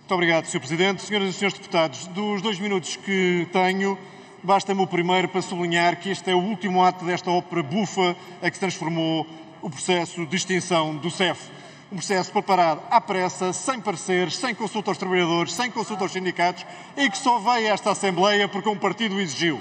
Muito obrigado, Sr. Presidente. Senhoras e Srs. Deputados, dos dois minutos que tenho, basta-me o primeiro para sublinhar que este é o último ato desta ópera bufa a que se transformou o processo de extinção do CEF um processo preparado à pressa, sem pareceres, sem consulta aos trabalhadores, sem consulta aos sindicatos e que só veio a esta Assembleia porque um partido exigiu.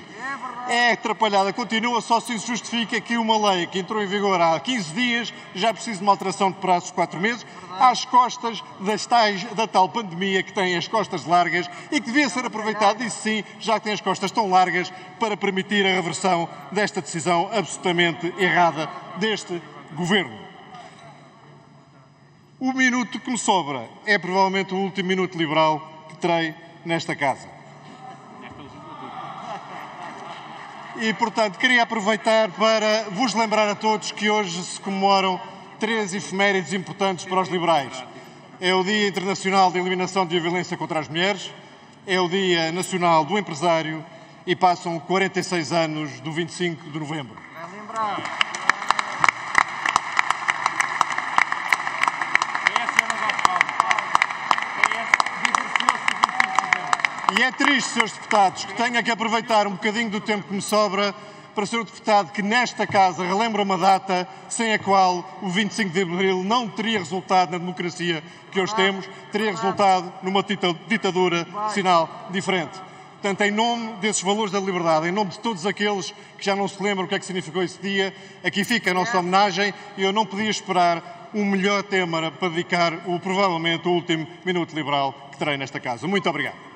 É atrapalhada, continua, só se justifica que uma lei que entrou em vigor há 15 dias já precisa de uma alteração de prazos de 4 meses, às costas das tais, da tal pandemia que tem as costas largas e que devia ser aproveitado, isso sim, já que tem as costas tão largas, para permitir a reversão desta decisão absolutamente errada deste governo. O minuto que me sobra é provavelmente o último minuto liberal que terei nesta casa. E, portanto, queria aproveitar para vos lembrar a todos que hoje se comemoram três efemérides importantes para os liberais. É o Dia Internacional de Eliminação de Violência contra as Mulheres, é o Dia Nacional do Empresário e passam 46 anos do 25 de novembro. E é triste, Srs. Deputados, que tenha que aproveitar um bocadinho do tempo que me sobra para ser o deputado que nesta casa relembra uma data sem a qual o 25 de Abril não teria resultado na democracia que hoje temos, teria resultado numa ditadura sinal diferente. Portanto, em nome desses valores da liberdade, em nome de todos aqueles que já não se lembram o que é que significou esse dia, aqui fica a nossa homenagem e eu não podia esperar um melhor tema para dedicar o, provavelmente, o último minuto liberal que terei nesta casa. Muito obrigado.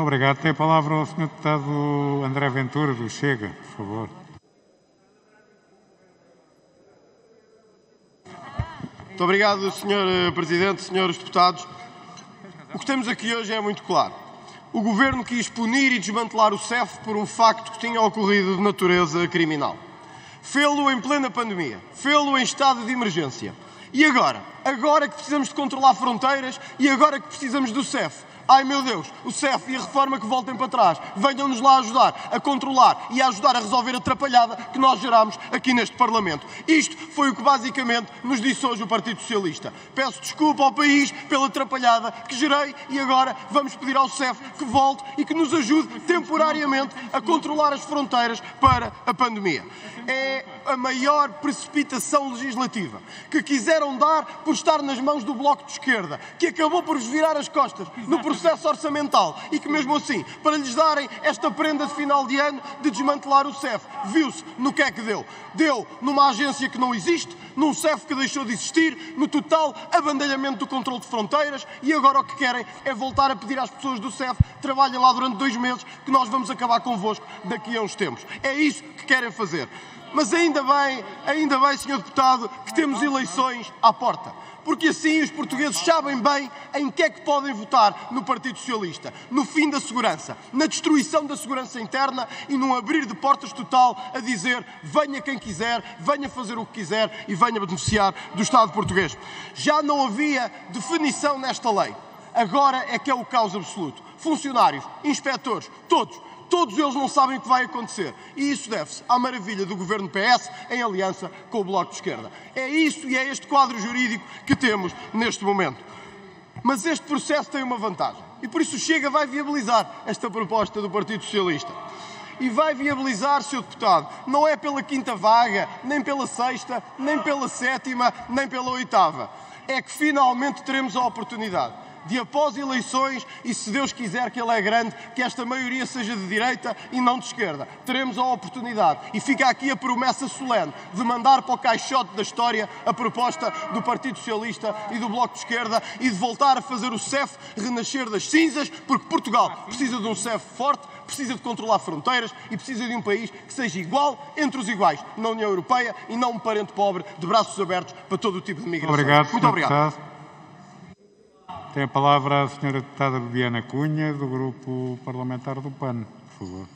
Muito obrigado. Tem a palavra o Sr. Deputado André Ventura, do Chega, por favor. Muito obrigado, Sr. Presidente, Srs. Deputados. O que temos aqui hoje é muito claro. O Governo quis punir e desmantelar o CEF por um facto que tinha ocorrido de natureza criminal. Fê-lo em plena pandemia, fê-lo em estado de emergência. E agora? Agora que precisamos de controlar fronteiras e agora que precisamos do CEF, Ai meu Deus, o CEF e a reforma que voltem para trás, venham-nos lá ajudar a controlar e a ajudar a resolver a atrapalhada que nós gerámos aqui neste Parlamento. Isto foi o que basicamente nos disse hoje o Partido Socialista. Peço desculpa ao país pela atrapalhada que gerei e agora vamos pedir ao CEF que volte e que nos ajude temporariamente a controlar as fronteiras para a pandemia. É a maior precipitação legislativa que quiseram dar por estar nas mãos do Bloco de Esquerda, que acabou por vos virar as costas no processo orçamental e que, mesmo assim, para lhes darem esta prenda de final de ano de desmantelar o CEF, viu-se no que é que deu. Deu numa agência que não existe, num CEF que deixou de existir, no total abandalhamento do controle de fronteiras e agora o que querem é voltar a pedir às pessoas do CEF trabalhem lá durante dois meses que nós vamos acabar convosco daqui a uns tempos. É isso que querem fazer. Mas ainda bem, ainda bem, Sr. Deputado, que temos eleições à porta. Porque assim os portugueses sabem bem em que é que podem votar no Partido Socialista. No fim da segurança, na destruição da segurança interna e num abrir de portas total a dizer venha quem quiser, venha fazer o que quiser e venha beneficiar do Estado português. Já não havia definição nesta lei. Agora é que é o caos absoluto. Funcionários, inspectores, todos Todos eles não sabem o que vai acontecer. E isso deve-se à maravilha do governo PS em aliança com o Bloco de Esquerda. É isso e é este quadro jurídico que temos neste momento. Mas este processo tem uma vantagem. E por isso Chega vai viabilizar esta proposta do Partido Socialista. E vai viabilizar, Sr. Deputado, não é pela quinta vaga, nem pela sexta, nem pela sétima, nem pela oitava. É que finalmente teremos a oportunidade de após eleições, e se Deus quiser que ele é grande, que esta maioria seja de direita e não de esquerda. Teremos a oportunidade. E fica aqui a promessa solene de mandar para o caixote da história a proposta do Partido Socialista e do Bloco de Esquerda e de voltar a fazer o CEF renascer das cinzas, porque Portugal precisa de um CEF forte, precisa de controlar fronteiras e precisa de um país que seja igual entre os iguais na União Europeia e não um parente pobre de braços abertos para todo o tipo de migração. Obrigado, Muito obrigado. Deputado. Tem a palavra a senhora deputada Bibiana Cunha, do Grupo Parlamentar do PAN, por favor.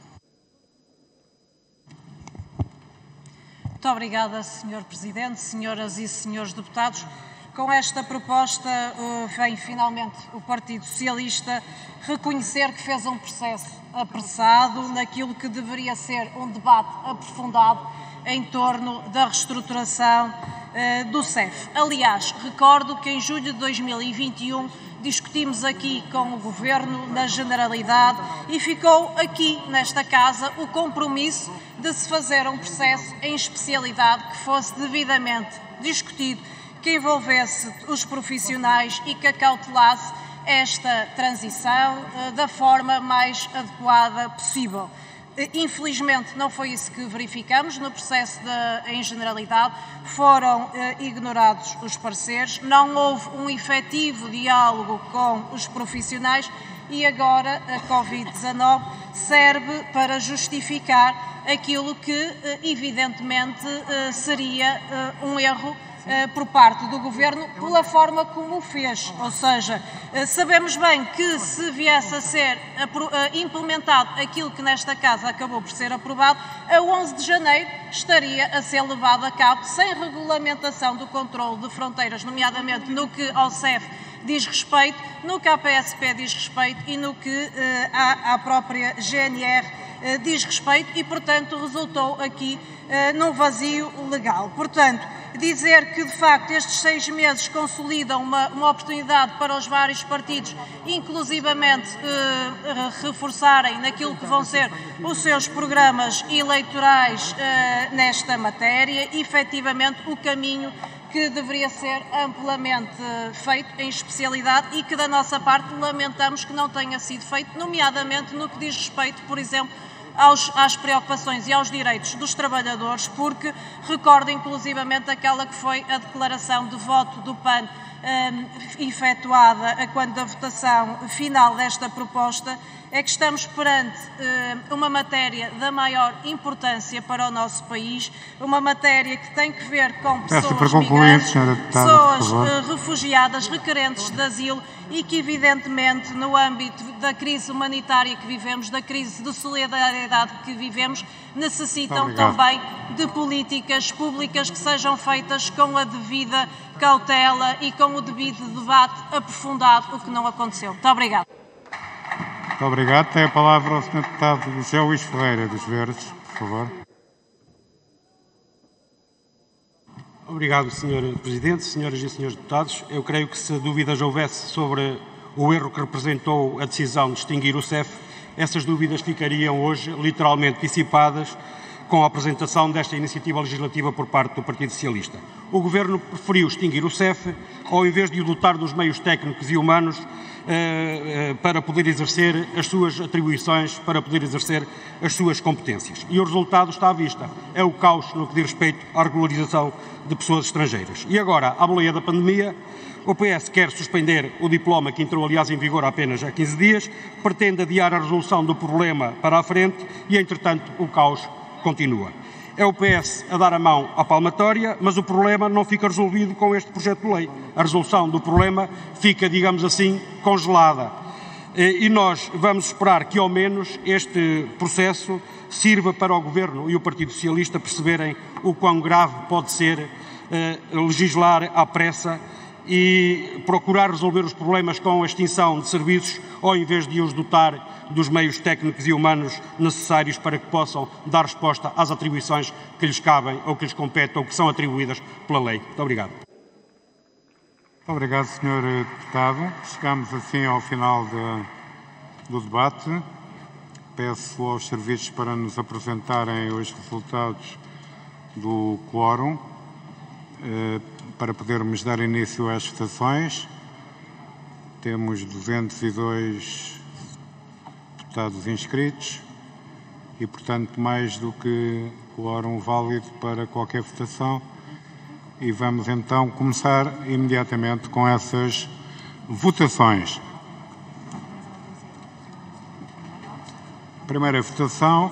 Muito obrigada, Sr. Presidente, senhoras e senhores deputados. Com esta proposta, vem finalmente o Partido Socialista reconhecer que fez um processo apressado naquilo que deveria ser um debate aprofundado em torno da reestruturação uh, do CEF. Aliás, recordo que em julho de 2021 discutimos aqui com o Governo na generalidade e ficou aqui nesta casa o compromisso de se fazer um processo em especialidade que fosse devidamente discutido, que envolvesse os profissionais e que acautelasse esta transição eh, da forma mais adequada possível. Infelizmente, não foi isso que verificamos no processo de, em generalidade. Foram eh, ignorados os pareceres, não houve um efetivo diálogo com os profissionais e agora a Covid-19 serve para justificar aquilo que, eh, evidentemente, eh, seria eh, um erro eh, por parte do Governo pela forma como o fez. Ou seja, eh, sabemos bem que se viesse a ser eh, implementado aquilo que nesta Casa acabou por ser aprovado, a 11 de janeiro estaria a ser levado a cabo sem regulamentação do controle de fronteiras, nomeadamente no que ao CEF diz respeito, no que à PSP diz respeito e no que à, à própria GNR diz respeito e, portanto, resultou aqui num vazio legal. Portanto, dizer que, de facto, estes seis meses consolidam uma, uma oportunidade para os vários partidos, inclusivamente eh, reforçarem naquilo que vão ser os seus programas eleitorais eh, nesta matéria, efetivamente o caminho que deveria ser amplamente feito em especialidade e que da nossa parte lamentamos que não tenha sido feito, nomeadamente no que diz respeito, por exemplo, aos, às preocupações e aos direitos dos trabalhadores, porque recordo inclusivamente aquela que foi a declaração de voto do PAN um, efetuada a quando da votação final desta proposta, é que estamos perante eh, uma matéria da maior importância para o nosso país, uma matéria que tem que ver com pessoas migrantes, pessoas eh, refugiadas, requerentes de asilo e que, evidentemente, no âmbito da crise humanitária que vivemos, da crise de solidariedade que vivemos, necessitam também de políticas públicas que sejam feitas com a devida cautela e com o devido debate aprofundado, o que não aconteceu. Muito obrigada. Muito obrigado. Tem a palavra o Sr. Deputado José Luís Ferreira, dos Verdes, por favor. Obrigado, Sr. Presidente, senhoras e senhores deputados. Eu creio que se dúvidas houvesse sobre o erro que representou a decisão de extinguir o CEF, essas dúvidas ficariam hoje literalmente dissipadas com a apresentação desta iniciativa legislativa por parte do Partido Socialista. O Governo preferiu extinguir o CEF ao invés de o dotar dos meios técnicos e humanos para poder exercer as suas atribuições, para poder exercer as suas competências. E o resultado está à vista. É o caos no que diz respeito à regularização de pessoas estrangeiras. E agora, à boleia da pandemia, o PS quer suspender o diploma que entrou, aliás, em vigor apenas há 15 dias, pretende adiar a resolução do problema para a frente e, entretanto, o caos continua. É o PS a dar a mão à palmatória, mas o problema não fica resolvido com este projeto de lei. A resolução do problema fica, digamos assim, congelada. Eh, E nós vamos esperar que, ao menos, este processo sirva para o Governo e o Partido Socialista perceberem o quão grave pode ser eh, legislar à pressa e procurar resolver os problemas com a extinção de serviços, ao invés de os dotar dos meios técnicos e humanos necessários para que possam dar resposta às atribuições que lhes cabem ou que lhes competem ou que são atribuídas pela lei. Muito obrigado. Muito obrigado, Sr. Deputado. Chegamos assim ao final da- do debate. Peço aos serviços para nos apresentarem os resultados do quórum, eh, para podermos dar início às votações. Temos 202 deputados inscritos e, portanto, mais do que quórum válido para qualquer votação. E vamos então começar imediatamente com essas votações. Primeira votação,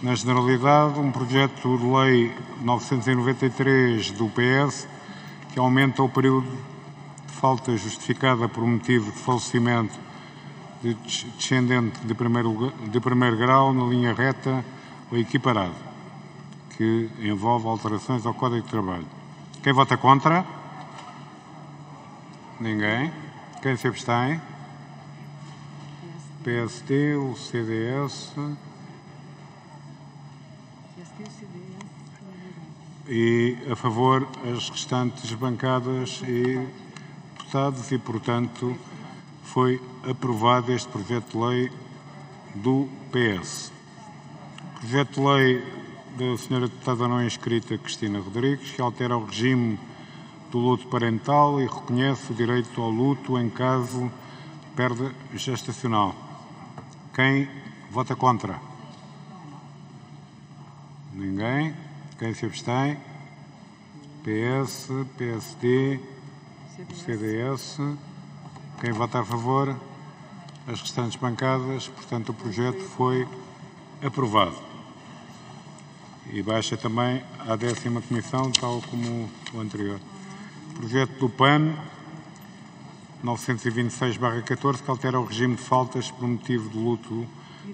na generalidade, um projeto de lei 993 do PS que aumenta o período de falta justificada por motivo de falecimento de des- descendente de primeiro, de primeiro grau na linha reta ou equiparado, que envolve alterações ao Código de Trabalho. Quem vota contra? Ninguém. Quem se abstém? PSD, o CDS e a favor as restantes bancadas e deputados e, portanto, foi aprovado este projeto de lei do PS. Projeto de lei da Sra. Deputada não inscrita Cristina Rodrigues, que altera o regime do luto parental e reconhece o direito ao luto em caso de perda gestacional. Quem vota contra? Ninguém. Quem se abstém? PS, PSD, CDS. Quem vota a favor? As restantes bancadas. Portanto, o projeto foi aprovado. E baixa também à décima comissão, tal como o anterior. Projeto do PAN, 926-14, que altera o regime de faltas por motivo de luto,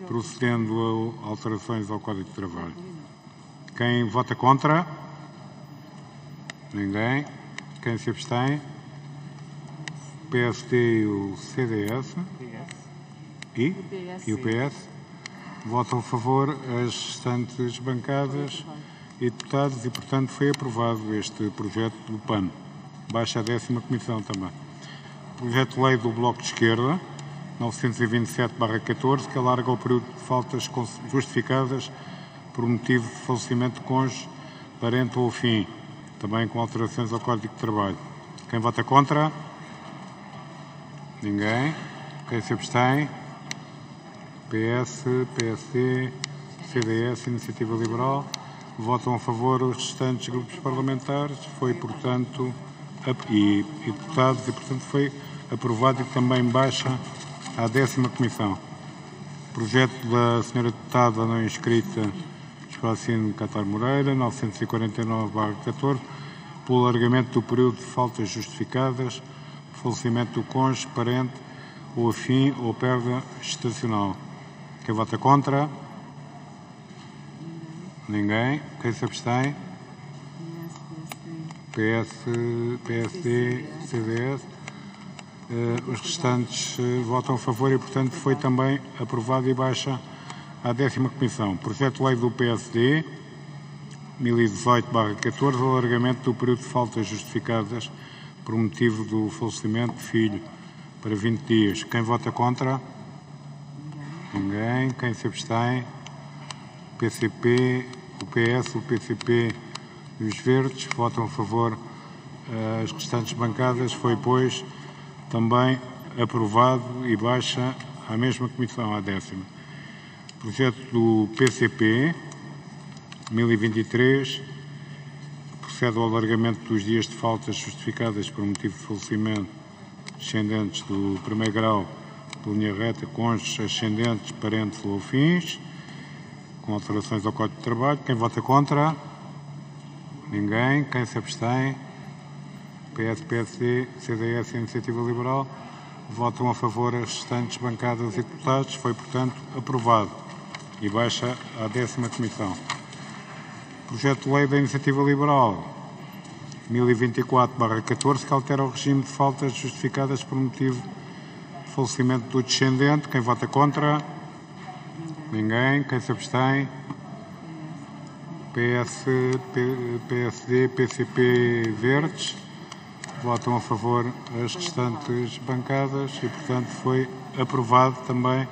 procedendo a alterações ao Código de Trabalho. Quem vota contra? Ninguém. Quem se abstém? PSD e o CDS. E? E o PS. Votam a favor as restantes bancadas e deputados e, portanto, foi aprovado este projeto do PAN. Baixa a décima comissão também. Projeto de lei do Bloco de Esquerda, 927-14, que alarga o período de faltas justificadas por motivo de falecimento de cônjuge, parente ou fim, também com alterações ao Código de Trabalho. Quem vota contra? Ninguém. Quem se abstém? PS, PSD, CDS, Iniciativa Liberal. Votam a favor os restantes grupos parlamentares. Foi, portanto, e, e deputados, e, portanto, foi aprovado e também baixa à décima comissão. Projeto da Sra. Deputada não inscrita Espacino Catar Moreira, 949-14, pelo alargamento do período de faltas justificadas, falecimento do cônjuge, parente ou afim ou perda estacional. Quem vota contra? Ninguém. Quem se abstém? PS, PSD, CDS. Uh, os restantes uh, votam a favor e, portanto, foi também aprovado e baixa à décima comissão. Projeto de lei do PSD, 1018-14, alargamento do período de faltas justificadas por motivo do falecimento de filho para 20 dias. Quem vota contra? Ninguém. Quem se abstém? PCP, o PS, o PCP e os Verdes votam a favor. As restantes bancadas foi, pois, também aprovado e baixa à mesma comissão, à décima. Projeto do PCP, 1023, procede ao alargamento dos dias de faltas justificadas por motivo de falecimento descendentes do primeiro grau de linha reta, cônjuges, ascendentes, parentes ou fins, com alterações ao Código de Trabalho. Quem vota contra? Ninguém. Quem se abstém? PS, PSD, CDS e Iniciativa Liberal votam a favor as restantes bancadas e deputados. Foi, portanto, aprovado e baixa à décima comissão. Projeto de Lei da Iniciativa Liberal 1024-14, que altera o regime de faltas justificadas por motivo de falecimento do descendente. Quem vota contra? Ninguém. Quem se abstém? PS, PSD, PCP, Verdes votam a favor as restantes bancadas e, portanto, foi aprovado também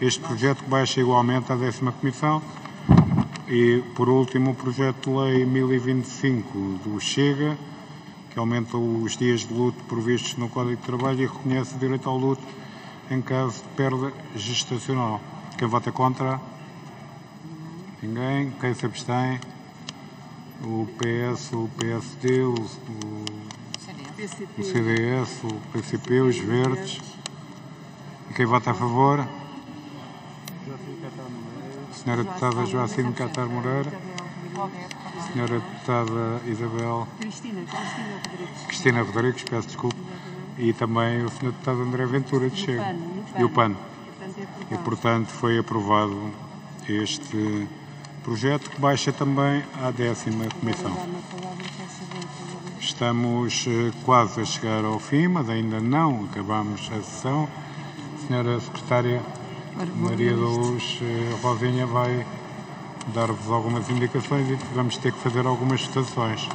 este projeto que baixa igualmente à décima comissão. E, por último, o projeto de lei 1025 do Chega, que aumenta os dias de luto previstos no Código de Trabalho e reconhece o direito ao luto em caso de perda gestacional. Quem vota contra? Ninguém. Quem se abstém? O PS, o PSD, o, o o CDS, o PCP, os Verdes. E quem vota a favor? Senhora Deputada Joacine Catar Moreira. Senhora Deputada Isabel. Cristina, Cristina Rodrigues. Cristina Rodrigues, peço desculpa. E também o Senhor Deputado André Ventura de Chega. E o PAN. E, portanto, foi aprovado este projeto que baixa também à décima comissão. Estamos eh, quase a chegar ao fim, mas ainda não acabamos a sessão. Senhora Secretária Maria da Luz eh, Rosinha vai dar-vos algumas indicações e vamos ter que fazer algumas votações.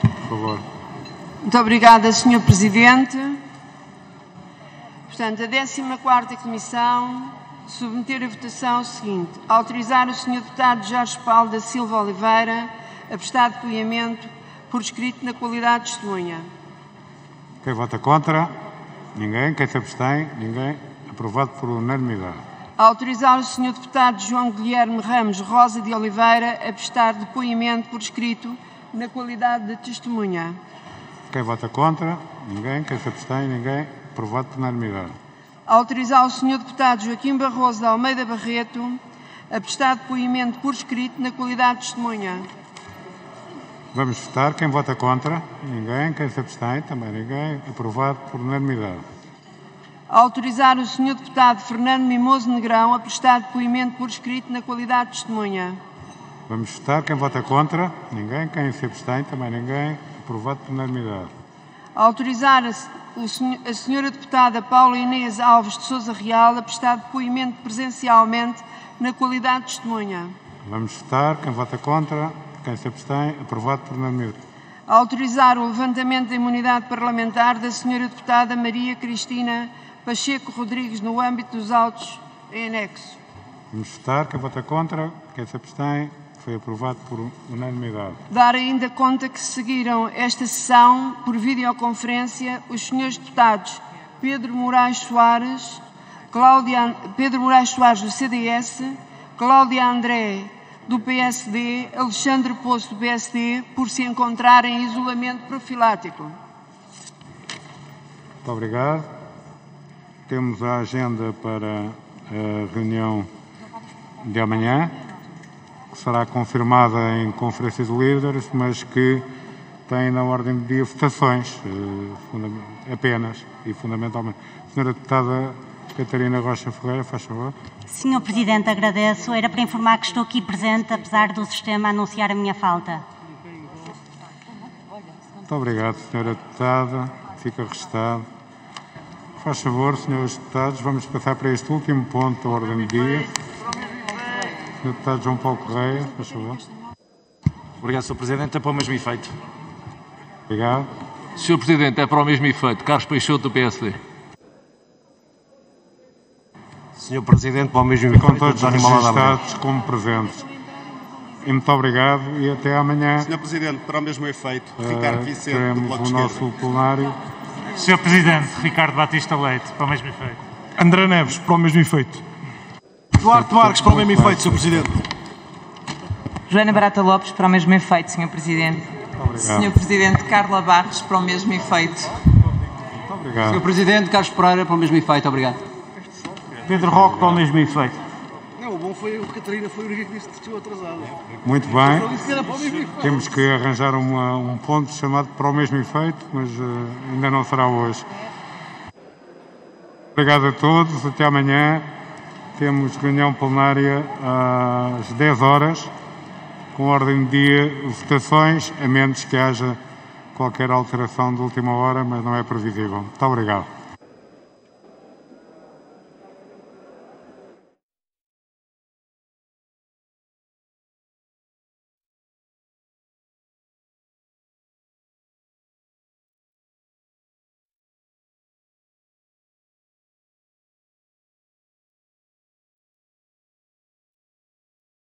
Por favor. Muito obrigada, Sr. Presidente. Portanto, a 14ª Comissão submeter a votação o seguinte. Autorizar o Sr. Deputado Jorge Paulo da Silva Oliveira a prestar depoimento por escrito na qualidade de testemunha. Quem vota contra? Ninguém. Quem se abstém? Ninguém. Aprovado por unanimidade. Autorizar o Sr. Deputado João Guilherme Ramos Rosa de Oliveira a prestar depoimento por escrito na qualidade de testemunha. Quem vota contra? Ninguém. Quem se abstém? Ninguém. Aprovado por unanimidade. Autorizar o Sr. Deputado Joaquim Barroso de Almeida Barreto a prestar depoimento por escrito na qualidade de testemunha. Vamos votar. Quem vota contra? Ninguém. Quem se abstém? Também ninguém. Aprovado por unanimidade. Autorizar o Sr. Deputado Fernando Mimoso Negrão a prestar depoimento por escrito na qualidade de testemunha. Vamos votar. Quem vota contra? Ninguém. Quem se abstém? Também ninguém. Aprovado por unanimidade. Autorizar a, a Sra. Deputada Paula Inês Alves de Souza Real a prestar depoimento presencialmente na qualidade de testemunha. Vamos votar. Quem vota contra? Quem se abstém? Aprovado por unanimidade. Autorizar o levantamento da imunidade parlamentar da Sra. Deputada Maria Cristina Pacheco Rodrigues no âmbito dos autos em anexo. Vamos votar. Quem vota contra? Quem se abstém? Foi aprovado por unanimidade. Dar ainda conta que seguiram esta sessão por videoconferência os senhores deputados Pedro Moraes Soares, Cláudia, Pedro Moraes Soares do CDS, Cláudia André do PSD, Alexandre Poço do PSD, por se encontrar em isolamento profilático. Muito obrigado. Temos a agenda para a reunião de amanhã, que será confirmada em conferência de líderes, mas que tem na ordem do dia votações, eh, apenas e fundamentalmente. Senhora Deputada Catarina Rocha Ferreira, faz favor. Senhor Presidente, agradeço. Era para informar que estou aqui presente, apesar do sistema anunciar a minha falta. Muito obrigado, Senhora Deputada. Fica registado. Faz favor, Senhores Deputados, vamos passar para este último ponto da ordem do dia. Senhor Deputado João Paulo Correia, faz favor. Obrigado, Sr. Presidente. É para o mesmo efeito. Obrigado. Sr. Presidente, é para o mesmo efeito. Carlos Peixoto, do PSD. Sr. Presidente, para o mesmo efeito, todos António Malada Abreu. registados como presentes. E muito obrigado e até amanhã. Senhor Presidente, para o mesmo efeito, Eh, Ricardo Vicente, do teremos Bloco o de nosso Esquerda. plenário. Sr. Presidente, Ricardo Batista Leite, para o mesmo efeito. André Neves, para o mesmo efeito. Duarte Marques, para o mesmo efeito, Sr. Presidente. Joana Barata Lopes, para o mesmo efeito, Sr. Presidente. Obrigado. Sr. Presidente, Carla Barros, para o mesmo efeito. Obrigado. Sr. Presidente, Carlos Pereira, para o mesmo efeito. Obrigado. Pedro Roque, para o mesmo efeito. O bom foi o Catarina, foi o único que disse que estou atrasado. Muito bem. Efeito. Temos que arranjar uma- um ponto chamado para o mesmo efeito, mas eh, ainda não será hoje. Obrigado a todos. Até amanhã. Temos reunião plenária às 10 horas, com ordem de dia votações, a menos que haja qualquer alteração de última hora, mas não é previsível. Muito obrigado.